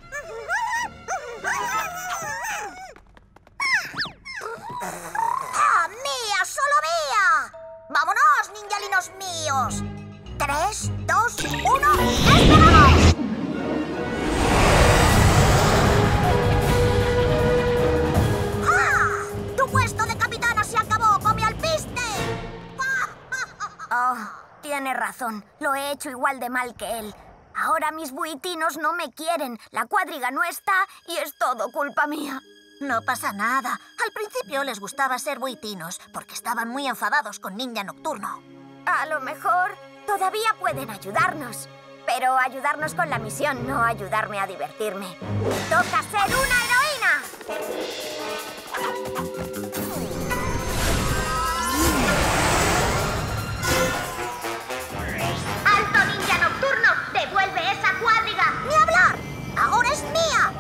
Speaker 8: ¡Ah, mía! ¡Solo mía! ¡Vámonos, ninjalinos míos! Tres, dos, uno, ¡esperamos! ¡Ah! ¡Tu puesto de capitana se acabó! ¡Come al piste! Oh, tiene razón. Lo he hecho igual de mal que él. Ahora mis buitinos no me quieren. La cuadriga no está y es todo culpa mía.
Speaker 4: No pasa nada. Al principio les gustaba ser buitinos, porque estaban muy enfadados con Ninja Nocturno.
Speaker 8: A lo mejor todavía pueden ayudarnos. Pero ayudarnos con la misión, no ayudarme a divertirme. ¡Toca ser una heroína!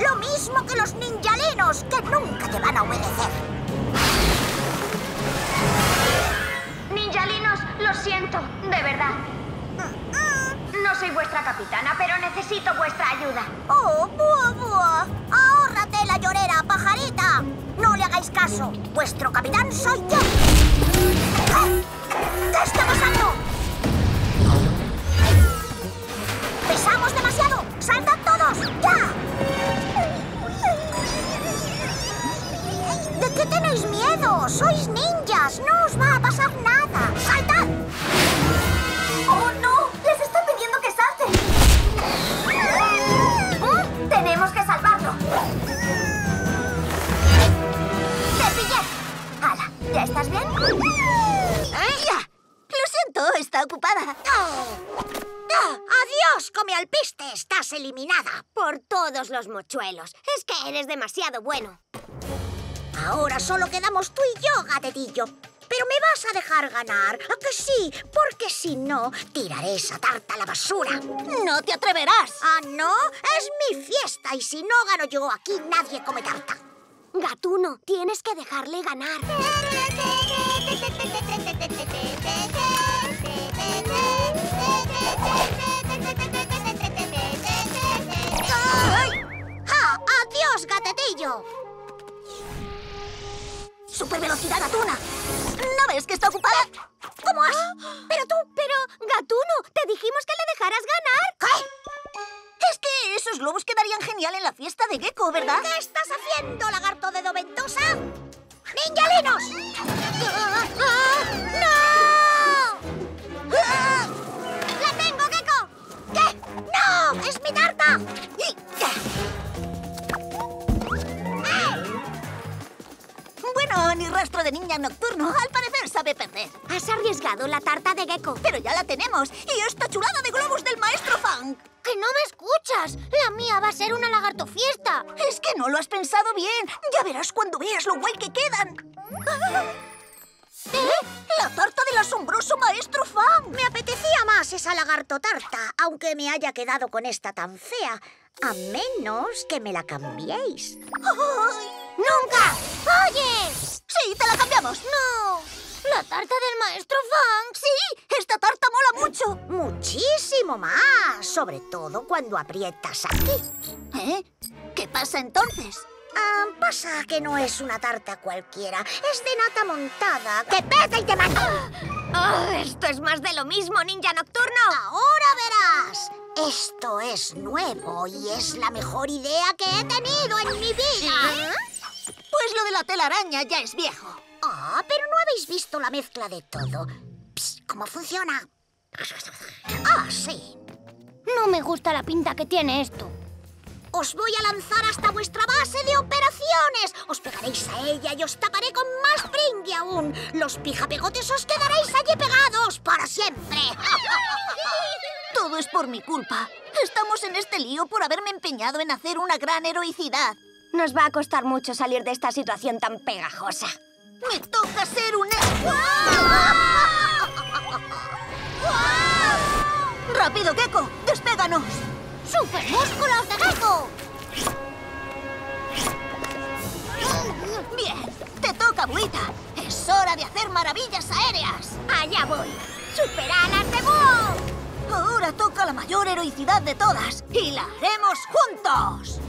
Speaker 3: Lo mismo que los ninjalinos, que nunca te van a obedecer.
Speaker 8: Ninjalinos, lo siento, de verdad. No soy vuestra capitana, pero necesito vuestra ayuda.
Speaker 3: ¡Oh, buah, buah! ¡Ahórrate la llorera, pajarita! No le hagáis caso. Vuestro capitán soy yo. ¿Qué? ¿Qué está pasando? ¡Pesamos demasiado! ¡Saltad todos! ¡Ya! ¿De qué tenéis miedo? ¡Sois ninjas! ¡No os va a pasar nada! ¡Saltad!
Speaker 8: ¡Oh, no! ¡Les estoy pidiendo que salten! ¿Mm? ¡Tenemos que salvarlo! ¡Te pillé! ¡Hala! ¿Ya estás bien?
Speaker 4: ¡Ya! Está ocupada.
Speaker 3: ¡Ah! ¡Adiós, come al piste! ¡Estás eliminada!
Speaker 1: Por todos los mochuelos. Es que eres demasiado bueno.
Speaker 3: Ahora solo quedamos tú y yo, gatetillo. Pero me vas a dejar ganar, ¿a que sí? Porque si no, tiraré esa tarta a la basura.
Speaker 4: No te atreverás.
Speaker 3: ¿Ah, no? Es mi fiesta y si no gano yo, aquí nadie come tarta.
Speaker 1: Gatuno, tienes que dejarle ganar.
Speaker 3: ¡Adiós, gatetillo!
Speaker 4: ¡Super velocidad, Atuna! ¿No ves que está ocupada? ¿Cómo has...?
Speaker 1: Pero tú, pero, Gatuno, te dijimos que le dejaras ganar.
Speaker 4: ¿Qué? Es que esos globos quedarían genial en la fiesta de Gecko, ¿verdad?
Speaker 3: ¿Qué estás haciendo, lagarto dedo ventosa? ¡Ninjalinos! ¡No! ¡La tengo, Gecko! ¿Qué? ¡No! ¡Es mi tarta!
Speaker 4: Bueno, ni rastro de niña nocturno. Al parecer sabe perder.
Speaker 1: Has arriesgado la tarta de Gecko.
Speaker 4: Pero ya la tenemos. Y esta chulada de globos del maestro Funk.
Speaker 2: ¡Que no me escuchas! ¡La mía va a ser una lagarto fiesta!
Speaker 4: Es que no lo has pensado bien. Ya verás cuando veas lo guay que quedan. ¿Eh? ¡La tarta del asombroso maestro Fan! Me apetecía más esa lagarto tarta, aunque me haya quedado con esta tan fea. A menos que me la cambiéis.
Speaker 2: ¡Nunca! ¡Oye!
Speaker 4: ¡Sí, te la cambiamos!
Speaker 2: ¡No! ¿La tarta del maestro Fang?
Speaker 4: ¡Sí! ¡Esta tarta mola mucho! Muchísimo más. Sobre todo cuando aprietas aquí. ¿Eh? ¿Qué pasa entonces? Ah, pasa que no es una tarta cualquiera. Es de nata montada. ¡Que pesa y te mata!
Speaker 1: Oh, esto es más de lo mismo, ninja nocturno.
Speaker 4: Ahora verás. Esto es nuevo y es la mejor idea que he tenido en mi vida. Pues lo de la telaraña ya es viejo. Ah, pero no habéis visto la mezcla de todo. Psst, ¿Cómo funciona? Ah, sí.
Speaker 2: No me gusta la pinta que tiene esto.
Speaker 4: Os voy a lanzar hasta vuestra base de operaciones. Os pegaréis a ella y os taparé con más pringui aún. Los pijapegotes os quedaréis allí pegados para siempre. Todo es por mi culpa. Estamos en este lío por haberme empeñado en hacer una gran heroicidad.
Speaker 1: Nos va a costar mucho salir de esta situación tan pegajosa.
Speaker 4: ¡Me toca ser un... ¡Rápido, Gecko! ¡Despéganos!
Speaker 2: ¡Super músculos de Gecko!
Speaker 4: Bien, te toca, Buita. Es hora de hacer maravillas aéreas.
Speaker 1: ¡Allá voy! ¡Super alas de búho!
Speaker 4: Ahora toca la mayor heroicidad de todas. ¡Y la haremos juntos!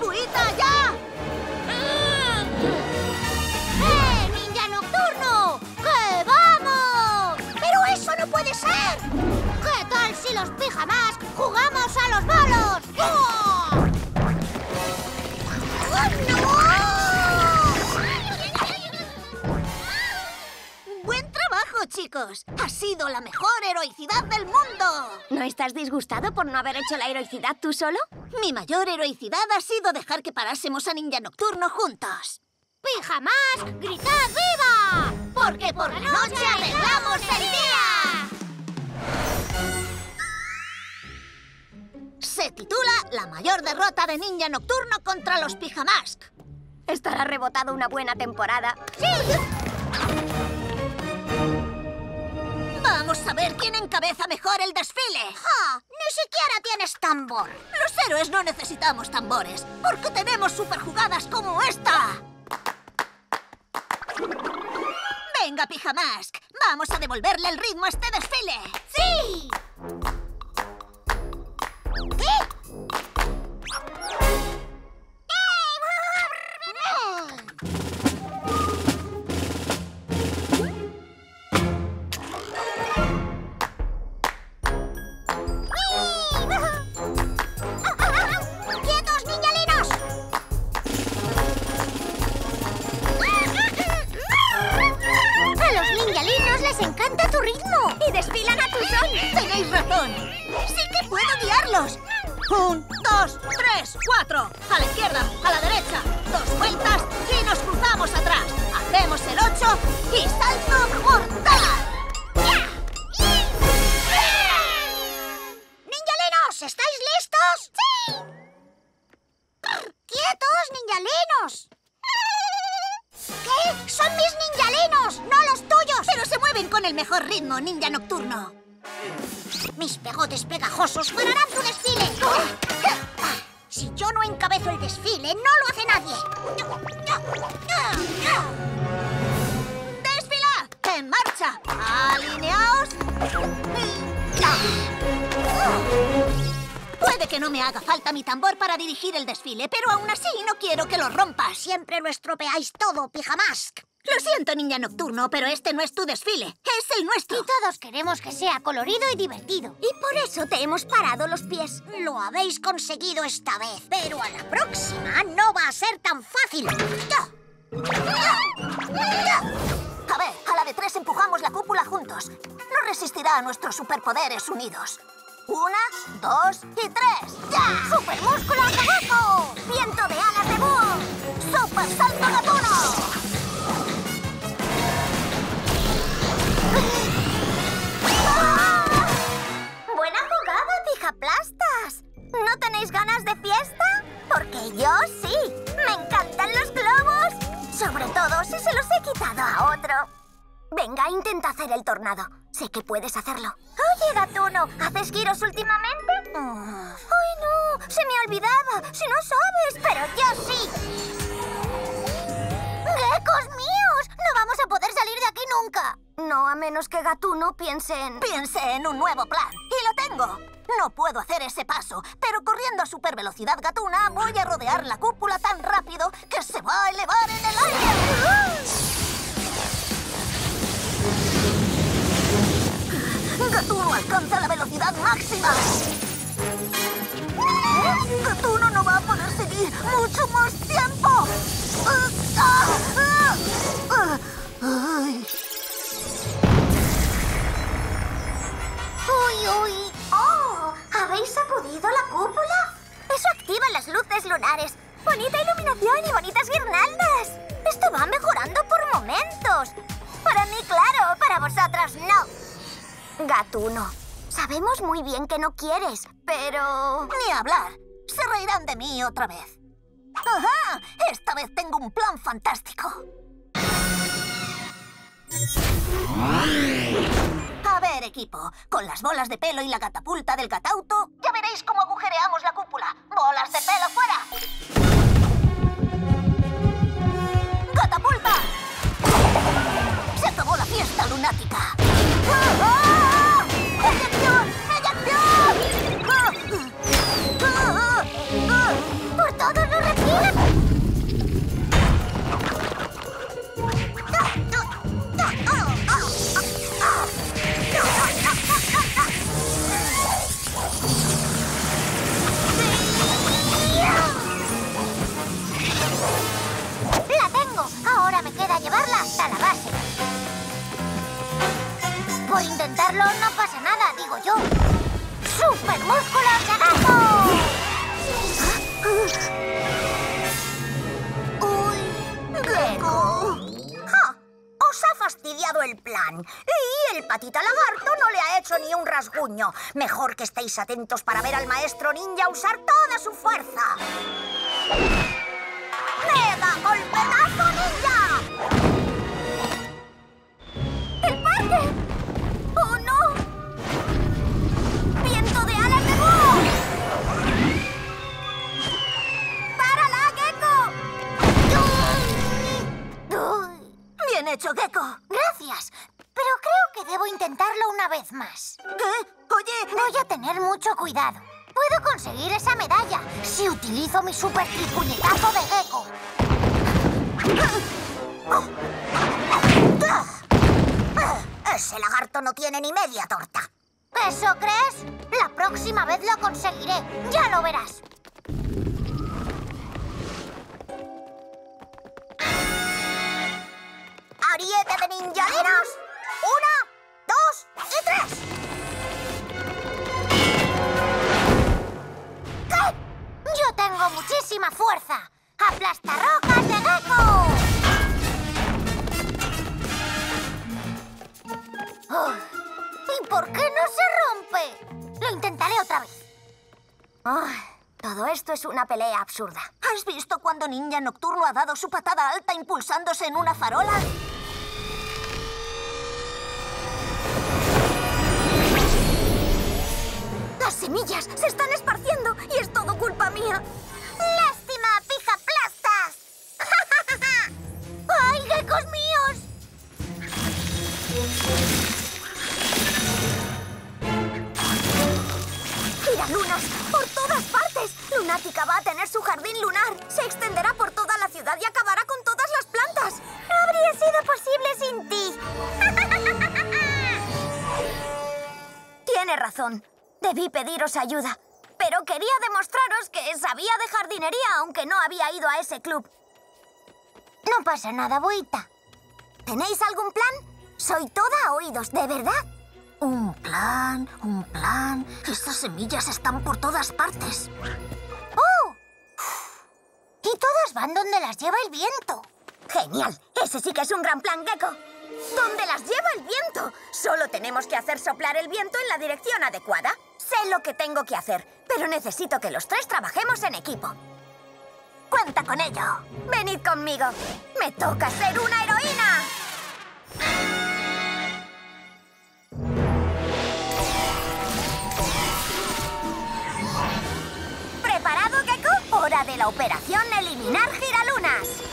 Speaker 4: ¡Buita, ya!
Speaker 2: ¡Eh, ninja nocturno! ¡Que vamos!
Speaker 4: ¡Pero eso no puede ser!
Speaker 2: ¿Qué tal si los pijamas jugamos a los bolos? ¡Oh!
Speaker 4: ¡Buen trabajo, chicos! ¡Ha sido la mejor heroicidad del mundo!
Speaker 1: ¿No estás disgustado por no haber hecho la heroicidad tú solo?
Speaker 4: Mi mayor heroicidad ha sido dejar que parásemos a Ninja Nocturno juntos.
Speaker 2: ¡Pijamas, gritad viva!
Speaker 4: Porque por la noche arreglamos el día. Se titula La mayor derrota de Ninja Nocturno contra los Pijamask.
Speaker 1: Estará rebotado una buena temporada.
Speaker 4: Vamos a ver quién encabeza mejor el desfile. ¡Ja! ¡Ni siquiera tienes tambor! Los héroes no necesitamos tambores, porque tenemos superjugadas como esta. Venga, Pijamask, vamos a devolverle el ritmo a este desfile.
Speaker 2: ¡Sí!
Speaker 4: ¡Quietos, Siempre lo estropeáis todo, Pijamask. Lo siento, niña nocturno, pero este no es tu desfile. Es el nuestro.
Speaker 2: Y todos queremos que sea colorido y divertido.
Speaker 1: Y por eso te hemos parado los pies.
Speaker 4: Lo habéis conseguido esta vez, pero a la próxima no va a ser tan fácil. A ver, a la de tres empujamos la cúpula juntos. No resistirá a nuestros superpoderes unidos. Una, dos y tres. ¡Ya! ¡Super músculo de gecko! ¡Viento de alas de búho! ¡Super Salto Gatuno! ¡Ah!
Speaker 8: ¡Buena jugada,
Speaker 1: ¿No tenéis ganas de fiesta? Porque yo sí. Me encantan los globos. Sobre todo si se los he quitado a otro. Venga, intenta hacer el tornado. Sé que puedes hacerlo. Oye, Gatuno, ¿haces giros últimamente? ¡Ay, no! ¡Se me olvidaba! ¡Si no sabes! ¡Pero yo sí! ¡Gecos míos! ¡No vamos a poder salir de aquí nunca! No, a menos que Gatuno piense en...
Speaker 4: Piense en un nuevo plan. Y lo tengo. No puedo hacer ese paso, pero corriendo a super velocidad gatuna voy a rodear la cúpula tan rápido que se va a elevar en el aire. Gatuno alcanza la velocidad máxima. Gatuno no va a poder seguir mucho más tiempo.
Speaker 1: ¡Uy, uy! ¡Oh! ¿Habéis sacudido la cúpula? Eso activa las luces lunares. ¡Bonita iluminación y bonitas guirnaldas! Esto va mejorando por momentos. Para mí, claro. Para vosotros, no. Gatuno, sabemos muy bien que no quieres, pero...
Speaker 4: Ni hablar. Se reirán de mí otra vez. ¡Ajá! Esta vez tengo un plan fantástico. A ver, equipo, con las bolas de pelo y la catapulta del catauto, ya veréis cómo agujereamos la cúpula. ¡Bolas de pelo fuera! ¡Catapulta! ¡Se acabó la fiesta lunática! ¡Ah,
Speaker 2: llevarla hasta la base. Por intentarlo no pasa nada, digo yo. ¡Super gato!
Speaker 4: ¡Uy! ¡Gecko! ¡Ja! Os ha fastidiado el plan. Y el patita lagarto no le ha hecho ni un rasguño. Mejor que estéis atentos para ver al maestro ninja usar toda su fuerza. ¡Mega golpetazo ninja!
Speaker 1: ¡El parque!
Speaker 4: Bien hecho, Gecko.
Speaker 2: Gracias. Pero creo que debo intentarlo una vez más.
Speaker 4: ¿Qué? Oye,
Speaker 2: Voy a tener mucho cuidado. Puedo conseguir esa medalla si utilizo mi super tripuñetazo de gecko.
Speaker 4: ese lagarto no tiene ni media torta.
Speaker 2: ¿Eso crees? La próxima vez lo conseguiré. Ya lo verás.
Speaker 4: ¡Ariete de ninjalinos! ¡Una, dos y tres!
Speaker 2: ¿Qué? Yo tengo muchísima fuerza. ¡Aplastarrocas de gecko! Oh, ¿Y por qué no se rompe? Lo intentaré otra vez.
Speaker 1: Ay, todo esto es una pelea absurda.
Speaker 4: ¿Has visto cuando Ninja Nocturno ha dado su patada alta impulsándose en una farola?
Speaker 1: ¡Las semillas se están esparciendo y es todo culpa mía!
Speaker 2: ¡Lástima, pija plastas! ¡Ay, geckos míos!
Speaker 1: ¡Giralunas! ¡Por todas partes! Lunática va a tener su jardín lunar. Se extenderá por toda la ciudad y acabará con todas las plantas.
Speaker 2: No habría sido posible sin ti.
Speaker 1: Tiene razón. Debí pediros ayuda. Pero quería demostraros que sabía de jardinería, aunque no había ido a ese club.
Speaker 2: No pasa nada, Buita.
Speaker 1: ¿Tenéis algún plan? Soy toda oídos, ¿de verdad?
Speaker 4: Un plan, un plan. Estas semillas están por todas partes.
Speaker 2: ¡Oh! Y todas van donde las lleva el viento.
Speaker 1: ¡Genial! Ese sí que es un gran plan, Gecko. Donde las lleva el viento. Solo tenemos que hacer soplar el viento en la dirección adecuada. Sé lo que tengo que hacer, pero necesito que los tres trabajemos en equipo.
Speaker 4: ¡Cuenta con ello!
Speaker 1: ¡Venid conmigo! ¡Me toca ser una heroína! ¿Preparado, Keku? Hora de la operación Eliminar Giralunas.